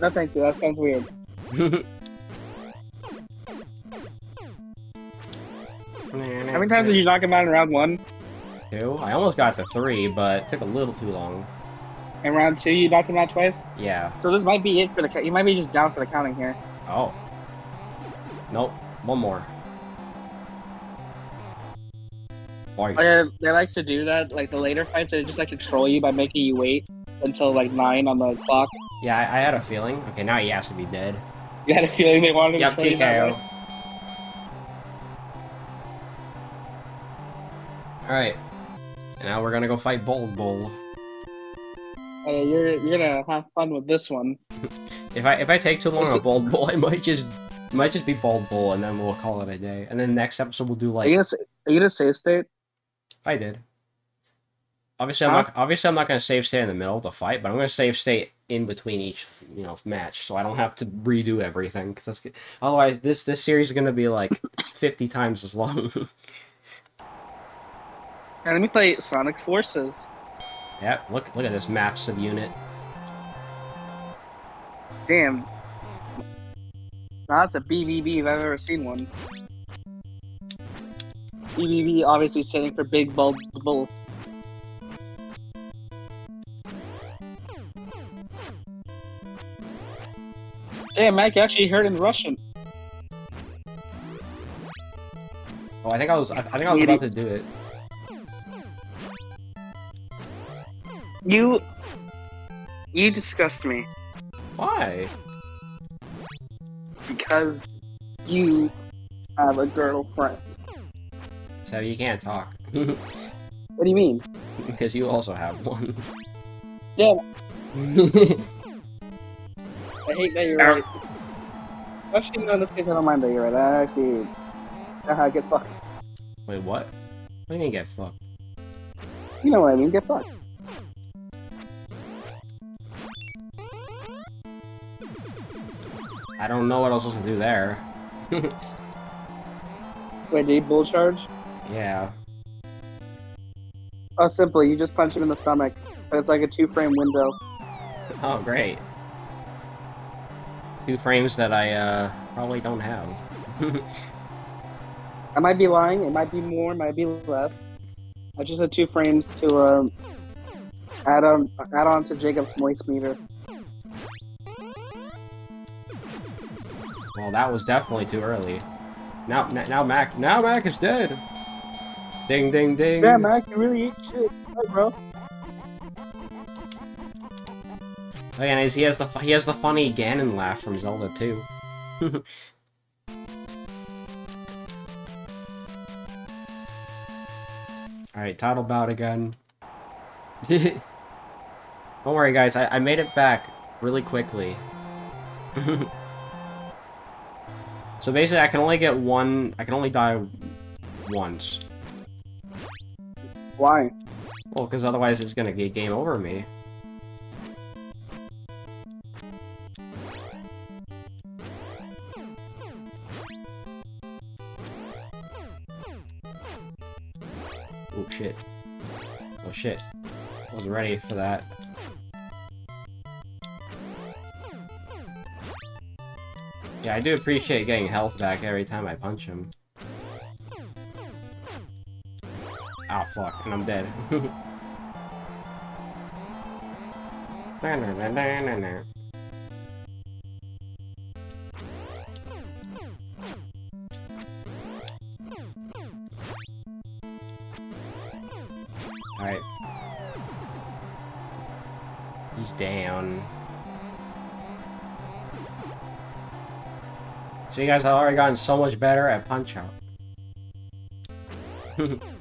No, thank you. That sounds weird. <laughs> How many times did you knock him out in round one? Two? I almost got to three, but it took a little too long. In round two, you knocked him out twice. Yeah. So this might be it for the. You might be just down for the counting here. Oh. Nope. One more. Boy. Oh, uh, they like to do that. Like the later fights, they just like to troll you by making you wait until like nine on the clock. Yeah, I, I had a feeling. Okay, now he has to be dead. You had a feeling they wanted to Yep, you that TKO. Alright. And now we're gonna go fight Bald Bull. Hey, you're you're gonna have fun with this one. <laughs> If I if I take too long on Bald Bull, <laughs> I might just might just be Bald Bull and then we'll call it a day. And then next episode we'll do Are like you gonna are you gonna save state? I did. Obviously, I'm Huh? not. Obviously, I'm not going to save state in the middle of the fight, but I'm going to save state in between each, you know, match, so I don't have to redo everything. Cause that's, g- otherwise, this this series is going to be like <laughs> 50 times as long. <laughs> And let me play Sonic Forces. yeah, look look at this maps of unit. Damn. That's a BBB if I've ever seen one. BBB obviously standing for Big Bald Bull. Damn, Mac, you actually heard in Russian. Oh, I think I was. I, I think I was about to do it. You. You disgust me Why? because you have a girlfriend. So you can't talk What do you mean? <laughs> because you also have one. Damn, <laughs> I hate that you're right. Actually, no, in this case, I don't mind that you're right. I actually. Uh, get fucked. Wait, what? What do you mean get fucked? You know what I mean? Get fucked. I don't know what else to do there. <laughs> Wait, did he bull charge? Yeah. Oh, simply, You just punch him in the stomach. But it's like a two frame window. Oh, great. Two frames that I uh, probably don't have. <laughs> I might be lying. It might be more. It might be less. I just had two frames to um, add on add on to Jacob's moist meter. well, that was definitely too early. Now, now Mac, now Mac is dead. Ding, ding, ding. Yeah, Mac, you really eat shit, bro. Oh, yeah, and he has the he has the funny Ganon laugh from Zelda too. <laughs> All right, title bout again. <laughs> Don't worry, guys. I, I made it back really quickly. <laughs> so basically, I can only get one. I can only die once. Why? Well, because otherwise it's gonna get game over me. Oh shit. Oh shit. I was ready for that. Yeah, I do appreciate getting health back every time I punch him. Oh fuck, and I'm dead. <laughs> Alright. He's down. So you guys have already gotten so much better at Punch <laughs>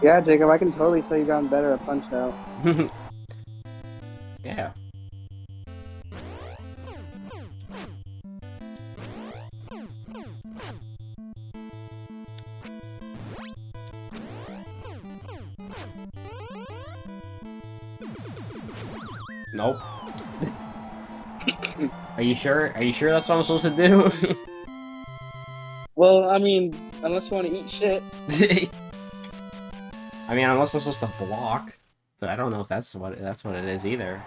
Yeah, Jacob, I can totally tell you've gotten better at Punch Out. <laughs> yeah. Nope. Are you sure? Are you sure that's what I'm supposed to do? <laughs> Well, I mean, unless you want to eat shit. <laughs> I mean, unless I'm supposed to block, but I don't know if that's what that's what it is either.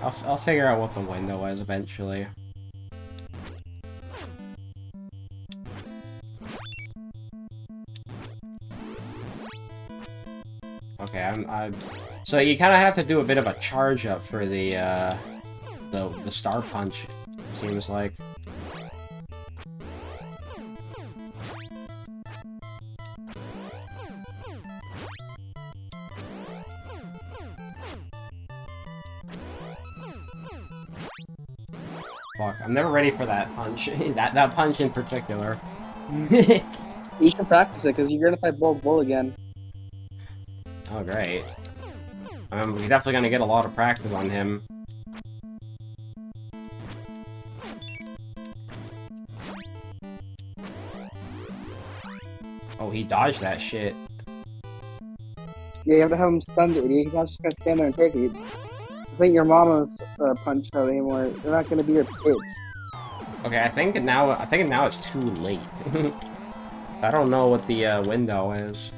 I'll I'll figure out what the window is eventually. Okay, I'm I'm. So you kind of have to do a bit of a charge up for the uh, the the star punch. It seems like. I'm never ready for that punch. <laughs> that that punch in particular. <laughs> You should practice it because you're gonna fight Bald Bull again. oh great. Um, we're definitely gonna get a lot of practice on him. Oh, he dodged that shit. Yeah, you have to have him stunned, idiot. He's not just gonna stand there and take it. This ain't your mama's uh, punch out anymore. They're not gonna be your bitch. Okay, I think now I think now it's too late. <laughs> I don't know what the uh, window is.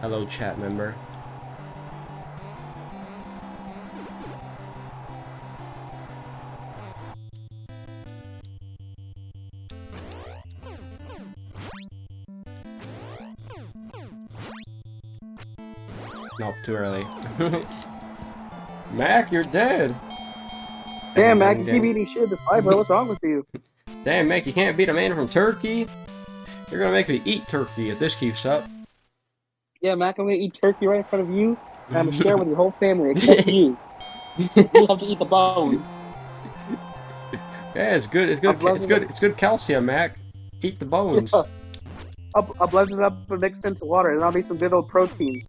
Hello, chat member. Too early. <laughs> Mac, you're dead. Damn, Mac, you Ding, keep eating shit this fight, bro. What's wrong with you? Damn, Mac, you can't beat a man from Turkey. You're gonna make me eat turkey if this keeps up. Yeah, Mac, I'm gonna eat turkey right in front of you, and I'm gonna share with your whole family <laughs> except you. You have to eat the bones. <laughs> Yeah, it's good. It's good. It's good. it. It's good calcium, Mac. Eat the bones. Yeah. I'll, I'll blend it up and mix it into water, and that'll be some good old protein.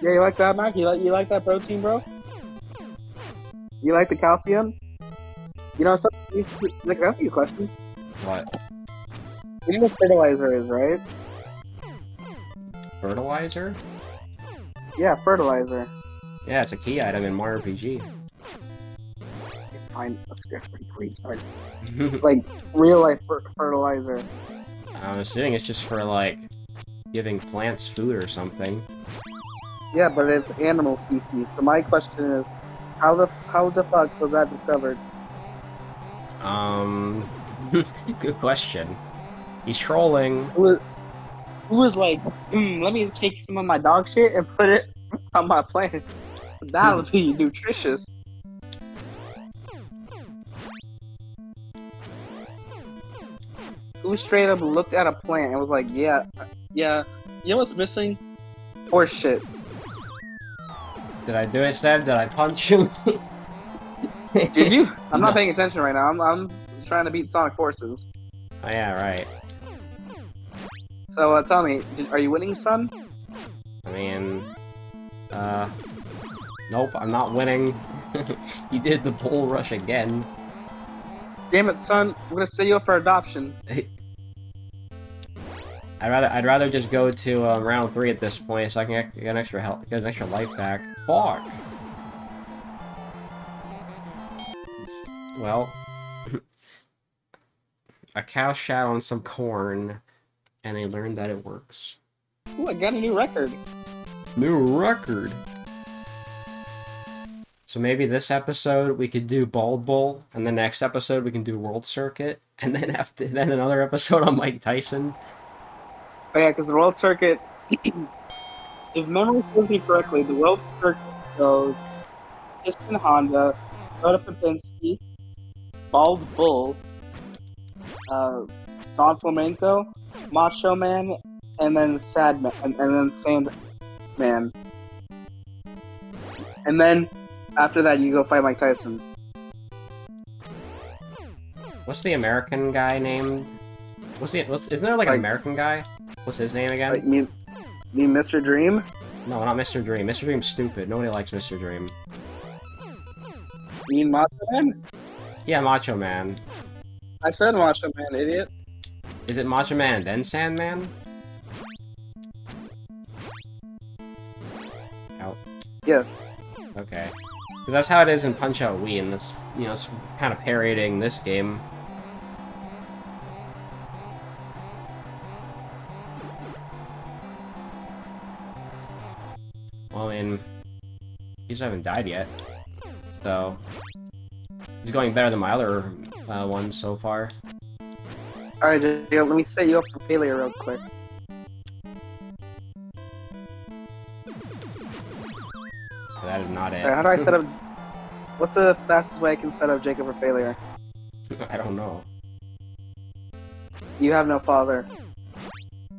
Yeah, you like that, Mac? You like you like that protein, bro? You like the calcium? You know, some, like, that's a good question. What? You know what fertilizer is, right? Fertilizer? Yeah, fertilizer. Yeah, it's a key item in Mario RPG. That's, that's pretty great. <laughs> Like real life fer- fertilizer. I'm assuming it's just for like giving plants food or something. Yeah, but it's animal feces. So my question is, how the how the fuck was that discovered? Um, <laughs> good question. He's trolling. Who was, who was like, hmm, let me take some of my dog shit and put it <laughs> on my plants. That'll be nutritious. Who straight up looked at a plant and was like, yeah, yeah, you know what's missing? Horse shit. Did I do it, Seb? Did I punch him? <laughs> Did you? <laughs> I'm not No. paying attention right now. I'm, I'm trying to beat Sonic Forces. Oh yeah, right. So uh, tell me, did, are you winning, son? I mean, uh, nope, I'm not winning. <laughs> he did the bull rush again. Damn it, son! I'm gonna send you up for adoption. I'd rather I'd rather just go to um, round three at this point, so I can get, an extra health, get an extra life back. Fuck. Well, <laughs> a cow shat on some corn, and they learned that it works. Ooh, I got a new record. New record. So maybe this episode we could do Bald Bull, and the next episode we can do World Circuit, and then <laughs> after then another episode on Mike Tyson. Oh yeah, because the World Circuit, if memory serves me correctly, the World Circuit goes Piston Honda, Soda Popinski, Bald Bull, uh, Don Flamenco, Macho Man, and then Sad Man, and, and then Sand Man. And then after that, you go fight Mike Tyson. What's the American guy named? What's the? What's, isn't there like an American guy? What's his name again? Like me, me, Mr. Dream. no, not Mr. Dream. Mr. Dream's stupid. Nobody likes Mr. Dream. You mean Macho Man? Yeah, Macho Man. I said Macho Man, idiot. Is it Macho Man and then Sandman? Out. Yes. Okay. Because that's how it is in Punch Out Wii, and that's, you know, it's kind of parodying this game. Haven't died yet, so he's going better than my other uh, ones so far. Alright, let me set you up for failure real quick. That is not it. Alright, how do I set up <laughs> What's the fastest way I can set up Jacob for failure? I don't know. You have no father.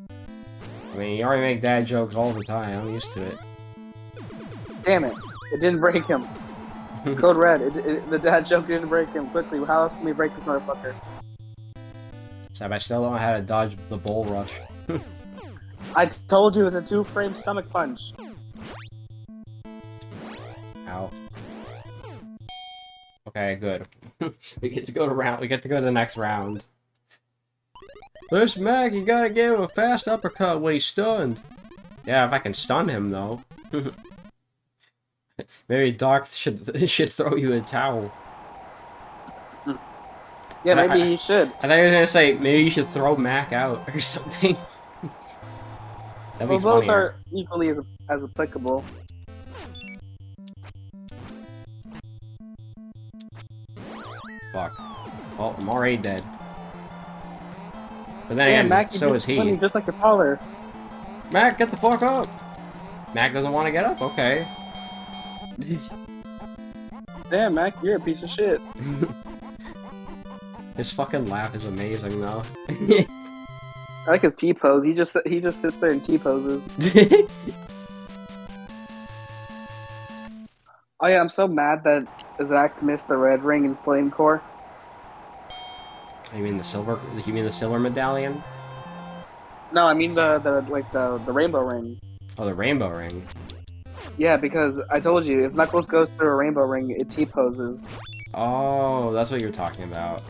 I mean, you already make dad jokes all the time. I'm used to it. Damn it! It didn't break him. Code red. It, it, the dad joke didn't break him. Quickly, how else can we break this motherfucker? Except I still don't know how to dodge the bull rush. I told you it's a two-frame stomach punch. Ow. Okay, good. <laughs> we get to go to round. We get to go to the next round. This Mac, you gotta give him a fast uppercut when he's stunned. Yeah, if I can stun him though. <laughs> Maybe Doc should <laughs> should throw you a towel. Yeah, maybe I- he should. I thought you were gonna say maybe you should throw Mac out <laughs> or something. That'd Well, be both are equally as, as applicable. Fuck. Well, I'm already dead. But then Damn, again, Mac, so is he. just like the father. Mac, get the fuck up! Mac doesn't want to get up, okay. <laughs> Damn, Mac, you're a piece of shit. <laughs> His fucking laugh is amazing, though. <laughs> I like his T pose. He just he just sits there and T poses. Oh yeah, I'm so mad that Zach missed the red ring in Flame Core. you mean the silver? You mean the silver medallion? No, I mean the the like the the rainbow ring. Oh, the rainbow ring. Yeah, because I told you if Knuckles goes through a rainbow ring, it T poses. Oh, that's what you're talking about.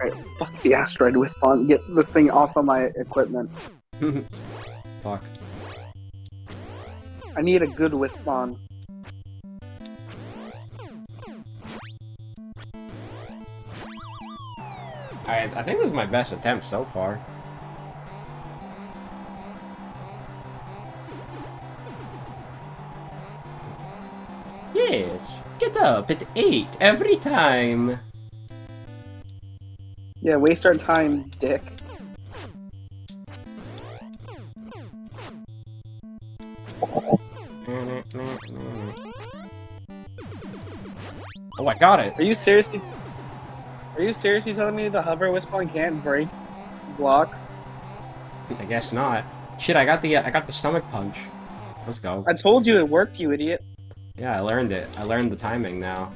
Alright, fuck the asteroid respawn. Get this thing off of my equipment. <laughs> Fuck. I need a good respawn. I I think this is my best attempt so far. Yes, get up at eight every time. Yeah, waste our time, dick. Got it. Are you seriously? Are you seriously telling me the hover respawn can't break blocks? I guess not. Shit, I got the I got the stomach punch. Let's go. I told you it worked, you idiot. Yeah, I learned it. I learned the timing now.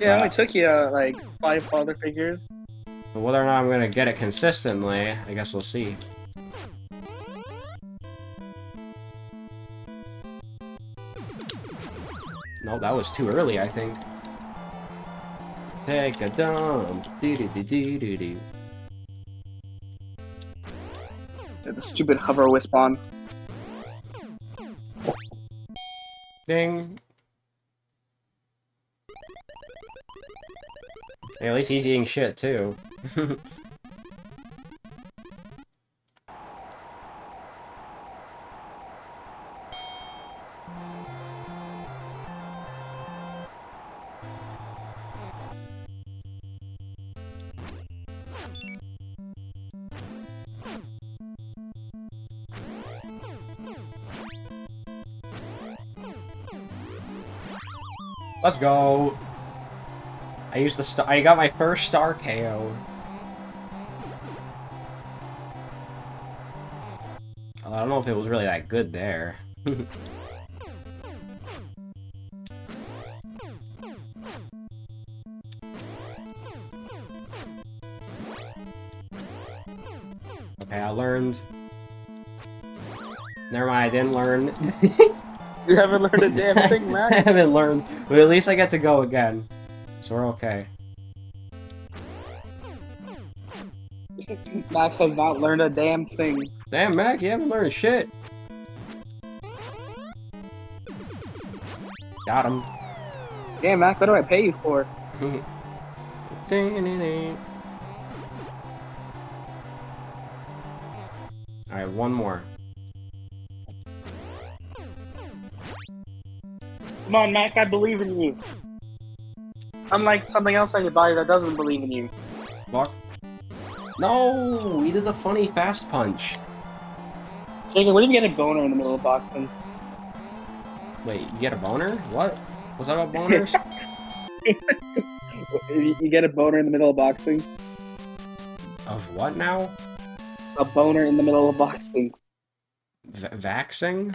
Yeah, it Uh, only took you uh, like five father figures. Whether or not I'm gonna get it consistently, I guess we'll see. No, that was too early, I think. Take a dump. Doo-doo-doo-doo-doo-doo. The stupid hover respawn. Ding. Hey, at least he's eating shit too. <laughs> Let's go. I used the star. I got my first star KO. I don't know if it was really that good there. <laughs> okay, I learned. Never mind, I didn't learn. <laughs> You haven't learned a damn thing, <laughs> I man. haven't learned, but at least I get to go again. So we're okay. <laughs> Mac has not learned a damn thing. Damn, Mac, you haven't learned shit. Got him. Damn, Mac, what do I pay you for? <laughs> Alright, one more. Come on, Mac, I believe in you. Unlike something else on your body that doesn't believe in you. Fuck. No, he did the funny fast punch. Jacob, what if you get a boner in the middle of boxing? Wait, you get a boner? What? Was that about boners? You <laughs> you get a boner in the middle of boxing? of what now? A boner in the middle of boxing. V vaxing?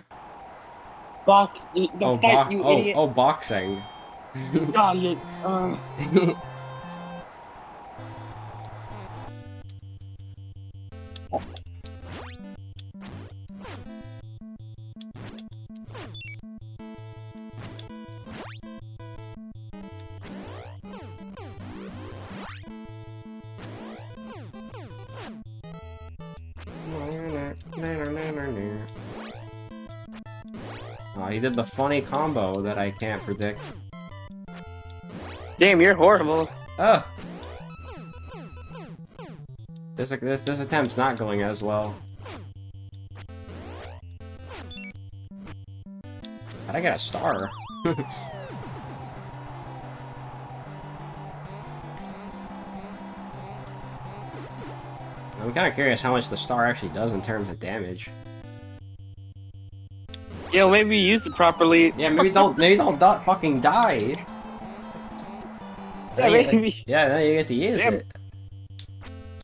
Box, the Oh, fight, bo you oh, idiot. oh, boxing. God, you, uh, <laughs> did the funny combo that I can't predict. damn, you're horrible. Ah! This, this, this attempt's not going as well. How'd I get a star? <laughs> I'm kind of curious how much the star actually does in terms of damage. Yo, maybe you use it properly. Yeah, maybe don't maybe don't di- fucking die. Yeah, Then you- maybe. yeah, then you get to use Damn. it.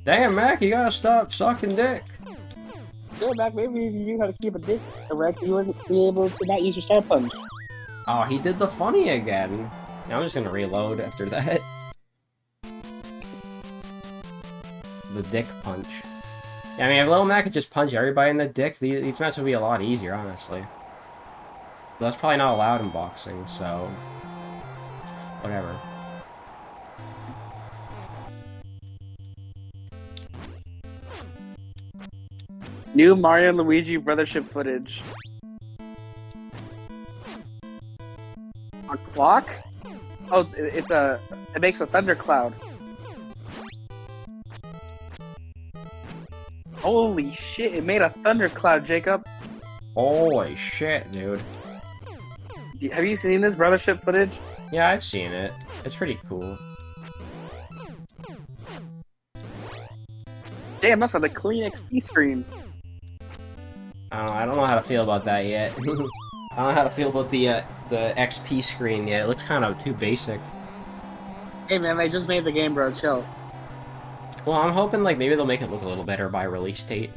Damn, Mac, you gotta stop sucking dick. Yo, Mac, maybe if you knew how to keep a dick erect, you wouldn't be able to not use your star punch. Oh, he did the funny again. Now I'm just gonna reload after that. The dick punch. Yeah, I mean, if Little Mac could just punch everybody in the dick, these matches would be a lot easier, honestly. That's probably not allowed in boxing, so... Whatever. New Mario and Luigi brothership footage. A clock? Oh, it's a. It makes a thundercloud. Holy shit! It made a thundercloud, Jacob. Holy shit, dude. Do- Have you seen this brothership footage? Yeah, I've seen it. It's pretty cool. Damn, that's on the clean XP screen. I don't know, I don't know how to feel about that yet. <laughs> I don't know how to feel about the uh, the XP screen yet. It looks kind of too basic. Hey man, they just made the game, bro. Chill. Well, I'm hoping like maybe they'll make it look a little better by release date.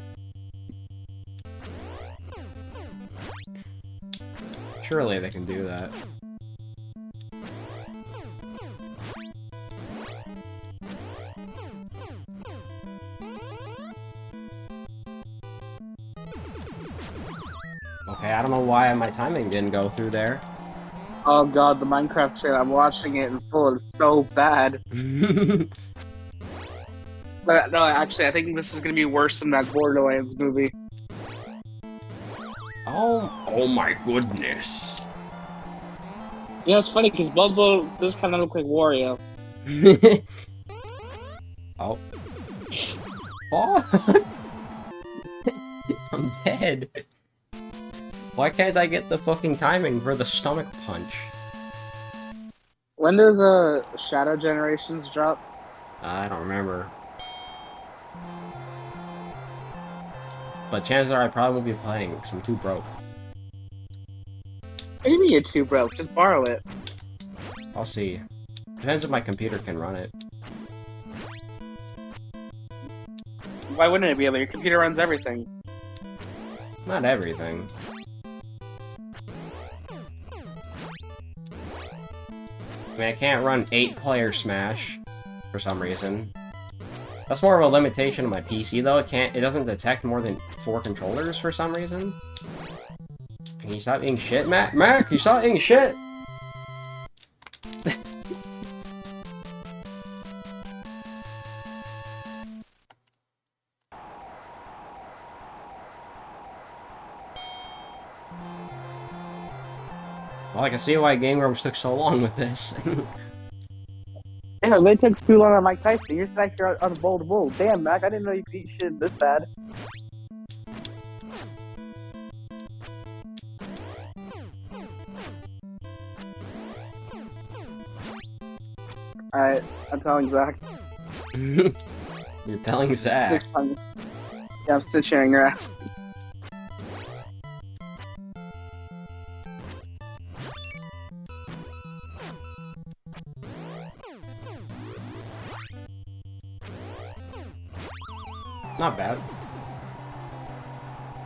Surely they can do that. Okay, I don't know why my timing didn't go through there. Oh god, the Minecraft shit. I'm watching it in full. It's so bad. <laughs> But no, actually, I think this is gonna be worse than that Borderlands movie. Oh, oh my goodness. You know, it's funny because Bubble does kind of look like Wario. <laughs> oh. Oh! <laughs> I'm dead. Why can't I get the fucking timing for the stomach punch? When does uh Shadow Generations drop? I don't remember. But chances are I probably won't be playing because I'm too broke. What do you mean you're too broke? Just borrow it. I'll see. Depends if my computer can run it. Why wouldn't it be able? Your computer runs everything. Not everything. I mean, I can't run 8-player Smash for some reason. That's more of a limitation of my PC, though. It can't. It doesn't detect more than four controllers for some reason. Can you stop eating shit, Mac? Mac, you stop eating shit? <laughs> Well, I can see why Game Grumps took so long with this. <laughs> Yeah, took too long on Mike Tyson. You're back here on Bald Bull. Damn, Mac, I didn't know you could eat shit this bad. Alright, I'm telling Zach. <laughs> You're telling Zach. Yeah, I'm still sharing your ass. Not bad.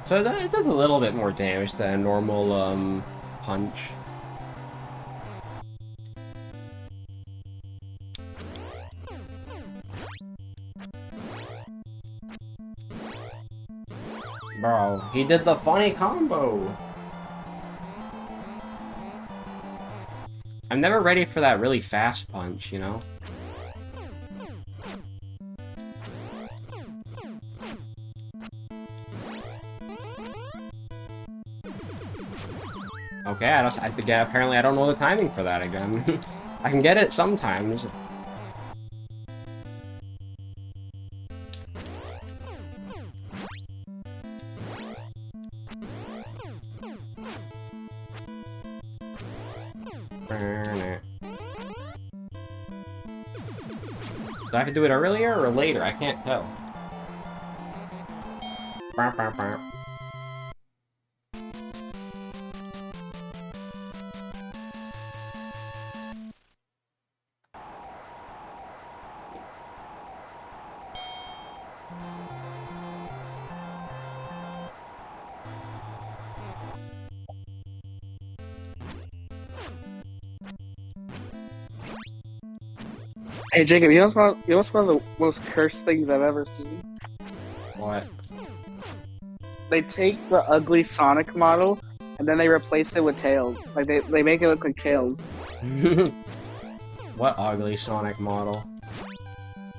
So that, it does a little bit more damage than a normal um, punch. Bro, he did the funny combo! I'm never ready for that really fast punch, you know? Okay, I don't. I forget. Apparently, I don't know the timing for that again. <laughs> I can get it sometimes. Do I have to do it earlier or later? I can't tell. Hey Jacob, you know what's one, you know one of the most cursed things I've ever seen? What? They take the ugly Sonic model and then they replace it with Tails. Like they, they make it look like Tails. <laughs> what ugly Sonic model?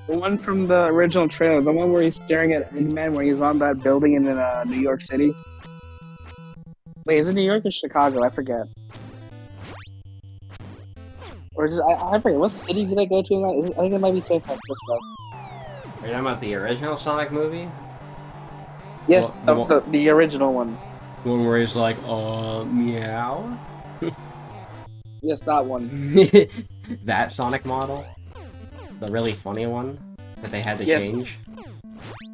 The one from the original trailer, the one where he's staring at Eggman, where he's on that building in uh, New York City. Wait, is it New York or Chicago? I forget. Or is it? I, I forget. What city did I go to? Is I think it might be San Francisco. Are you talking about the original Sonic movie? Yes, Well, the, the, the original one. The one where he's like, uh, meow? Yes, that one. <laughs> that Sonic model? The really funny one that they had to Yes. change?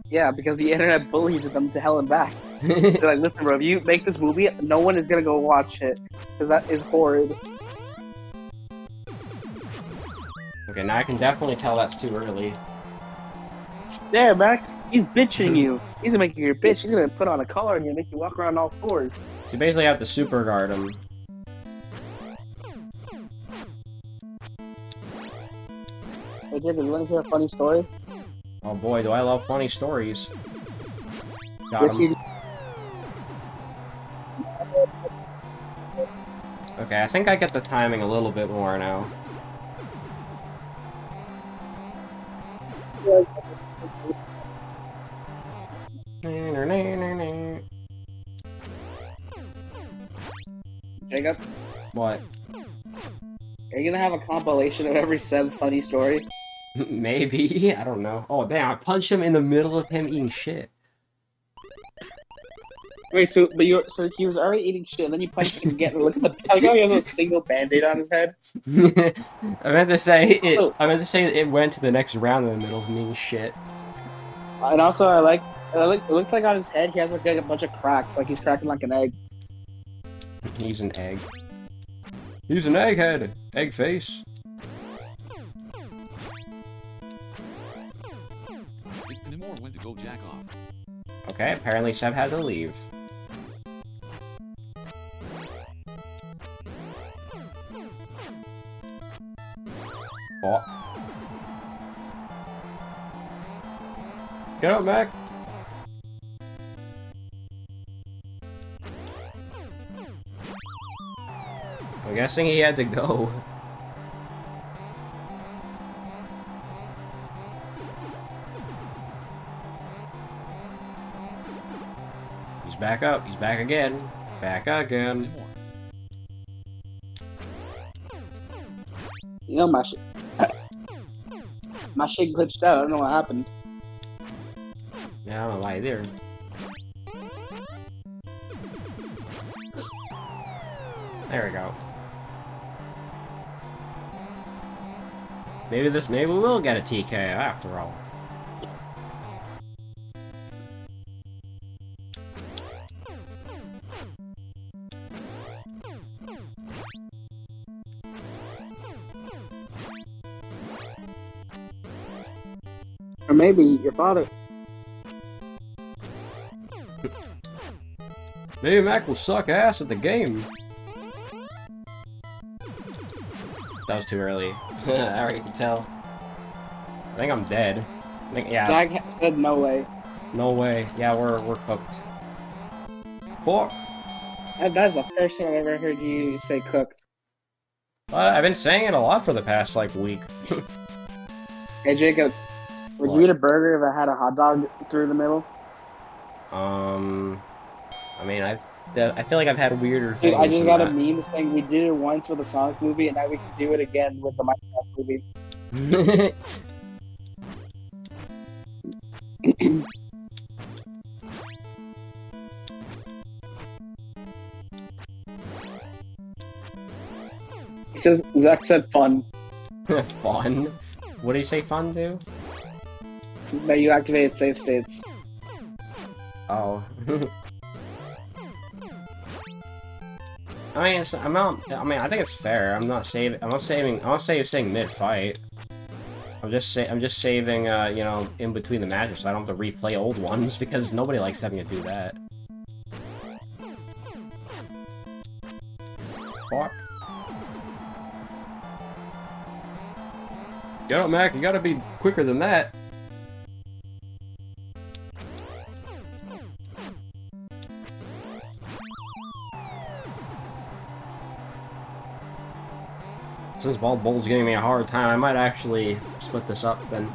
Yeah, because the internet bullied them to hell and back. They're like, listen, bro, if you make this movie, no one is gonna go watch it because that is horrid. Okay, now I can definitely tell that's too early. There, Max, he's bitching <laughs> you. He's gonna make you your bitch. He's gonna put on a collar and you make you walk around all fours. So you basically have to super guard him. Hey, Jacob, you wanna hear a funny story? Oh boy, do I love funny stories. Got Yes, him. Okay, I think I get the timing a little bit more now. Jacob, What? are you gonna have a compilation of every Seb funny story? <laughs> Maybe? I don't know. Oh, damn, I punched him in the middle of him eating shit. Wait, so but you so he was already eating shit, and then you punched him again. Look at the how he has a single band-aid on his head. <laughs> I meant to say it. Also- I meant to say it went to the next round in the middle of him eating shit. And also, I like. It, look, it looks like on his head he has like a bunch of cracks, like he's cracking like an egg. He's an egg. He's an egghead. Egg face. If Nimor went to go jack off. Okay, apparently Seb had to leave. Oh. Get up, Mac. I'm guessing he had to go. He's back up. He's back again. Back again. You know my shit. My shit glitched out. I don't know what happened. Yeah, I don't know why either. There we go. Maybe this, maybe we will get a TKO after all. Maybe your father. Maybe Mac will suck ass at the game. That was too early. <laughs> I already can tell. I think I'm dead. I think, yeah, Zach said no way. no way. Yeah, we're we're cooked. Fuck. That, that's the first time I've ever heard you say cooked. But I've been saying it a lot for the past like week. <laughs> Hey Jacob, would What? you eat a burger if I had a hot dog through the middle? Um, I mean, I I feel like I've had weirder Dude, things. I just got a meme saying we did it once with the Sonic movie, and now we can do it again with the Minecraft movie. <laughs> He says Zach said fun fun. What do you say fun do? That you activated save states. Oh. <laughs> I mean, it's, I'm not. I mean, I think it's fair. I'm not saving. I'm not saving. I'm not saving staying mid fight. I'm just sa- I'm just saving. Uh, you know, in between the matches, so I don't have to replay old ones <laughs> because nobody likes having to do that. Fuck. Get up, Mac. You gotta be quicker than that. Since Bald Bull's giving me a hard time, I might actually split this up then.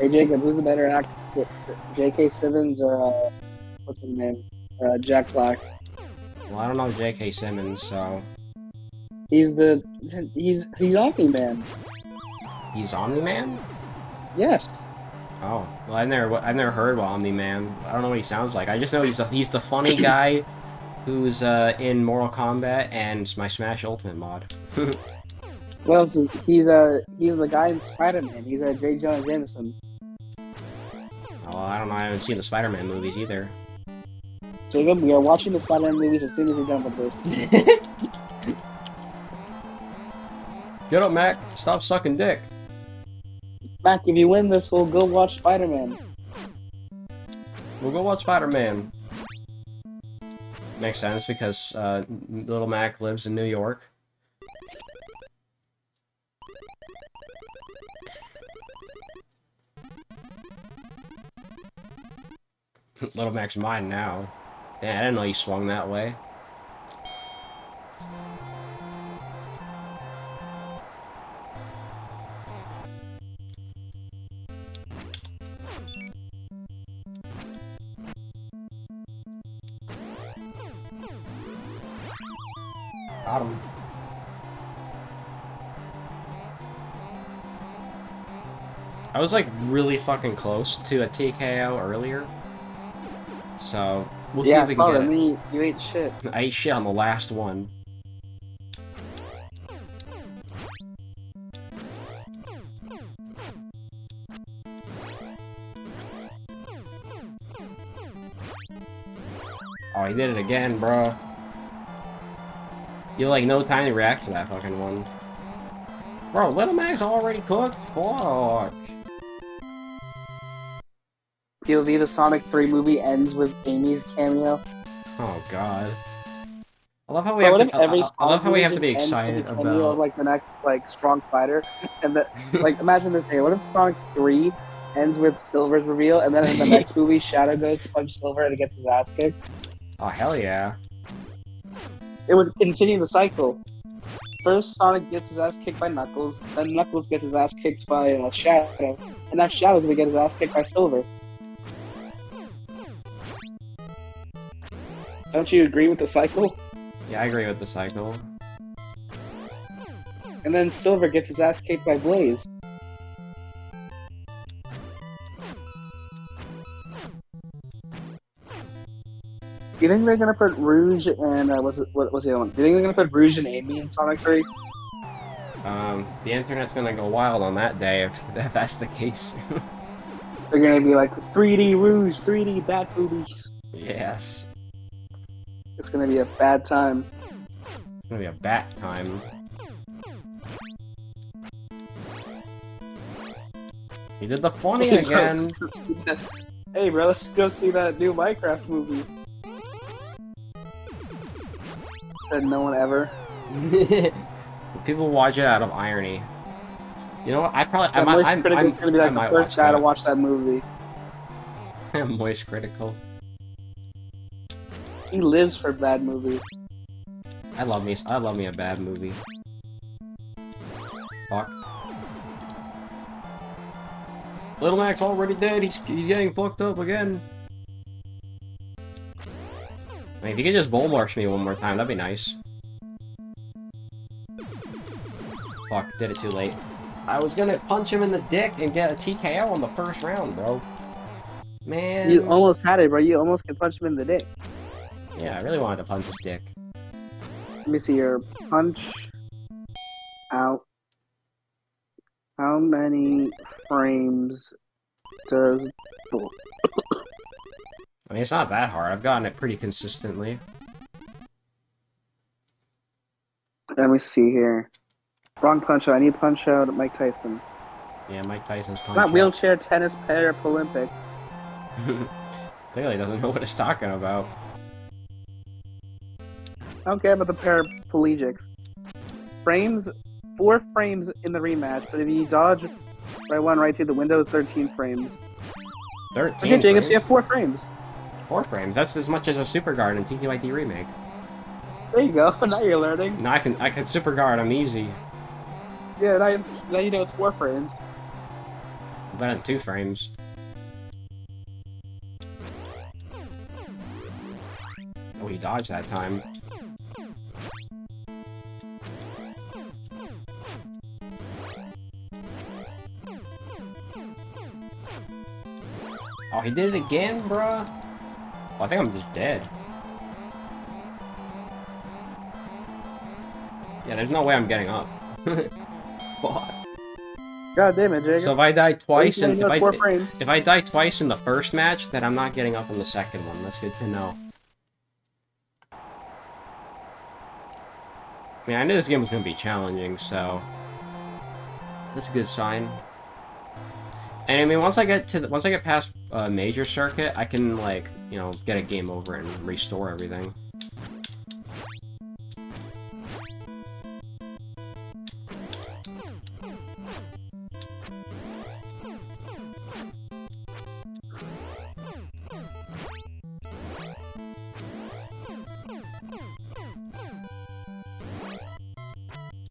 Hey Jacob, who's the better actor, J.K. Simmons or uh, what's his name, uh, Jack Black? Well, I don't know J.K. Simmons, so He's the he's he's Omni Man. he's Omni-Man? Yes. Oh, well, I've never, I've never heard of Omni-Man. I don't know what he sounds like. I just know he's the, he's the funny guy who's uh, in Mortal Kombat and my Smash Ultimate mod. What else is he's uh he's the guy in Spider Man. He's uh, J. Jonah Jameson. Oh, I don't know. I haven't seen the Spider-Man movies either. Jacob, we are watching the Spider Man movies as soon as we're done with this. <laughs> Get up, Mac. Stop sucking dick. Mac, if you win this, we'll go watch Spider Man. We'll go watch Spider-Man. Makes sense because uh, Little Mac lives in New York. <laughs> Little Mac's mine now. Damn, I didn't know you swung that way. Was like really fucking close to a TKO earlier. So, we'll see if we can get it. then you, ate shit. I ate shit on the last one. Oh, he did it again, bro. You like no time to react to that fucking one. Bro, Little Mac's already cooked? Fuck. POV, the Sonic 3 movie ends with Amy's cameo. Oh god. I love how we But have to. I, every I- love how we have to be excited with a cameo about. of, like the next like strong fighter, and that <laughs> like imagine this thing. What if Sonic 3 ends with Silver's reveal, and then in the next movie, Shadow goes to punch Silver and he gets his ass kicked? Oh hell yeah! It would continue the cycle. First, Sonic gets his ass kicked by Knuckles, then Knuckles gets his ass kicked by uh, Shadow, and now Shadow's gonna get his ass kicked by Silver. Don't you agree with the cycle? Yeah, I agree with the cycle. And then Silver gets his ass kicked by Blaze. Do you think they're gonna put Rouge and uh, what's it, what was the other one? Do you think they're gonna put Rouge and Amy in Sonic 3? Um, the internet's gonna go wild on that day if, <laughs> if that's the case. <laughs> They're gonna be like 3D rouge, 3D bat boobies. yes. It's gonna be a bad time. It's gonna be a bat time. He did the funny <laughs> Hey, again. let's go see that- Hey, bro, let's go see that new Minecraft movie. Said no one ever. <laughs> People watch it out of irony. You know what? I probably I That might, Moist I'm, I'm, gonna be I like the might first guy to watch that movie. <laughs> Moist critical. He lives for bad movies. I love me. I love me a bad movie. Fuck. Little Mac's already dead. He's he's getting fucked up again. I mean, if you could just bull march me one more time, that'd be nice. Fuck, did it too late. I was gonna punch him in the dick and get a TKO on the first round, bro. Man. You almost had it, bro. You almost could punch him in the dick. Yeah, I really wanted to punch his dick. Let me see your punch out. How many frames does I mean, it's not that hard. I've gotten it pretty consistently. let me see here? Wrong punch out. I need punch out Mike Tyson. Yeah, Mike Tyson's punch. Not out. wheelchair tennis player, Paralympic. <laughs> Clearly doesn't know what it's talking about. I don't care about the paraplegics. Frames, four frames in the rematch, but if you dodge right one, right two, the window is 13 frames. 13 Okay, Jacobs, frames? you have four frames. Four frames. That's as much as a super guard in TTYD remake. There you go. <laughs> now you're learning. Now I can I can super guard I'm easy. Yeah, now, you- now you know it's four frames. But in two frames. Oh, he dodged that time. Oh, he did it again, bruh? Oh, I think I'm just dead. Yeah, there's no way I'm getting up. <laughs> God damn it, Jacob. So if I die twice, and if I frames. if I die twice in the first match, then I'm not getting up in the second one. That's good to know. I mean, I knew this game was going to be challenging, so that's a good sign. And I mean, once I get to the, once I get past uh, major circuit, I can like you know get a game over and restore everything.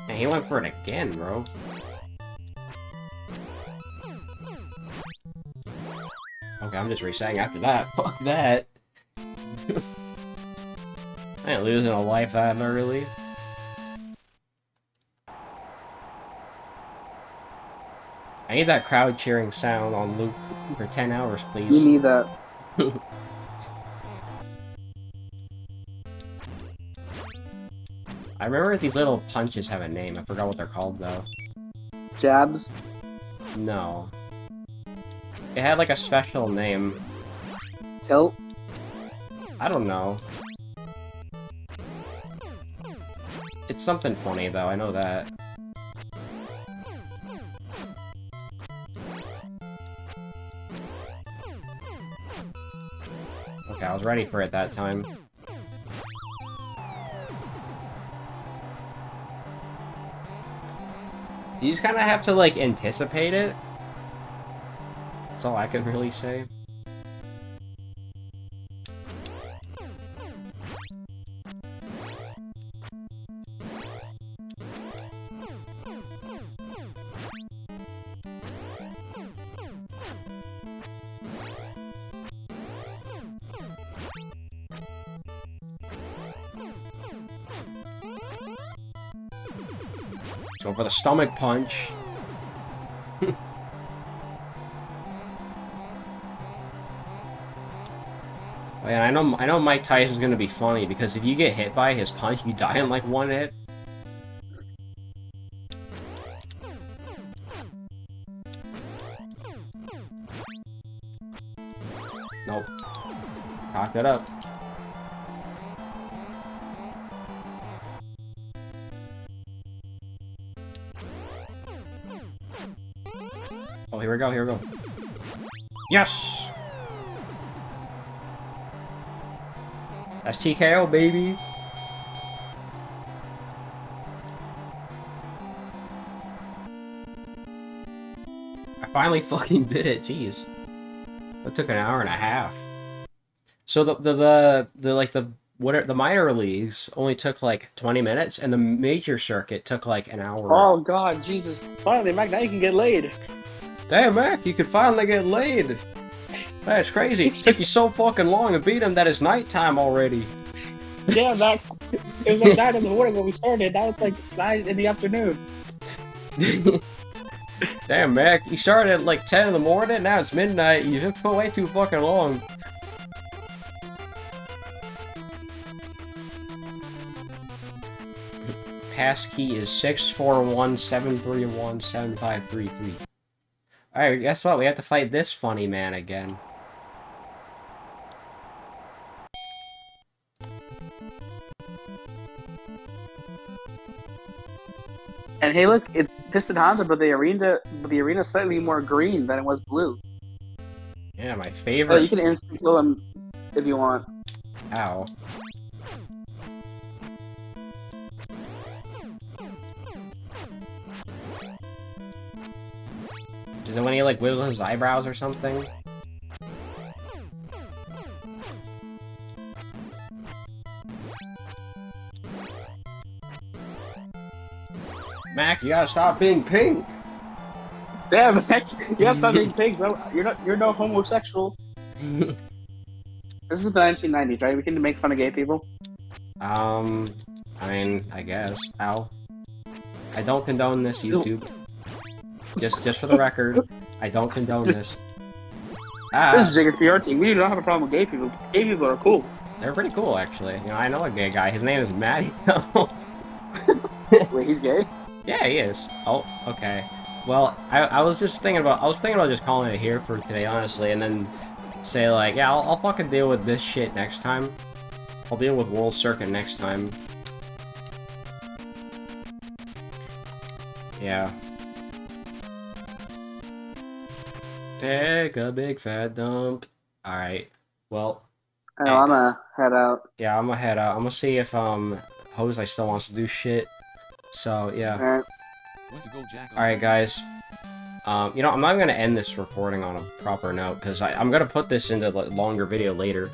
And he went for it again, bro. Okay, I'm just resetting after that. <laughs> Fuck that. <laughs> I ain't losing a life that early. I need that crowd cheering sound on loop for 10 hours, please. You need that. <laughs> I remember these little punches have a name. I forgot what they're called, though. Jabs. No. It had like a special name. Tilt. I don't know. It's something funny though, I know that. Okay, I was ready for it that time. You just kind of have to like anticipate it. That's all I can really say. Let's for the stomach punch. And I know I know Mike Tyson's gonna be funny because if you get hit by his punch, you die in like one hit. Nope. Cock that up. Oh, here we go, here we go. Yes! That's TKO, baby! I finally <laughs> fucking did it, jeez. That took an hour and a half. So the the the, the like the what are, the minor leagues only took like 20 minutes and the major circuit took like an hour. Oh god, Jesus! Finally, Mac, now you can get laid. Damn, Mac, you could finally get laid. That's crazy. It took you so fucking long to beat him that it's nighttime already. Yeah, that It was like nine in the morning when we started. Now it's like nine in the afternoon. <laughs> Damn, Mac, you started at like 10 in the morning, now it's midnight. You took way too fucking long. Passkey is 641-731-7533. Alright, guess what? We have to fight this funny man again. And hey, look, it's Piston Honda, but the arena, but the arena's slightly more green than it was blue. Yeah, my oh, favorite. Oh, you can instant kill him if you want. Ow. Does it when he like wiggles his eyebrows or something? Mac, you gotta stop being pink. Damn, Mac, you gotta stop being <laughs> pink, bro. You're not, you're no homosexual. This is the 1990s, right? We can make fun of gay people. um, I mean, I guess. Ow. I don't condone this, YouTube. Just, just for the record, I don't condone this. Ah. This is Jacob's PR team. We do not have a problem with gay people. Gay people are cool. They're pretty cool, actually. You know, I know a gay guy. His name is Matty. Wait, he's gay? <laughs> yeah, he is. Oh, okay. Well, I, I was just thinking about I was thinking about just calling it here for today, honestly, and then say like, yeah, I'll, I'll fucking deal with this shit next time. I'll deal with World Circuit next time. Yeah. Take a big fat dump. All right. Well, know, I'm gonna head out. yeah, I'm gonna head out. I'm gonna see if um Jose still wants to do shit. So yeah. Alright. When to go jack off. All right, guys. Um, you know, I'm not gonna end this recording on a proper note because I'm gonna put this into a longer video later.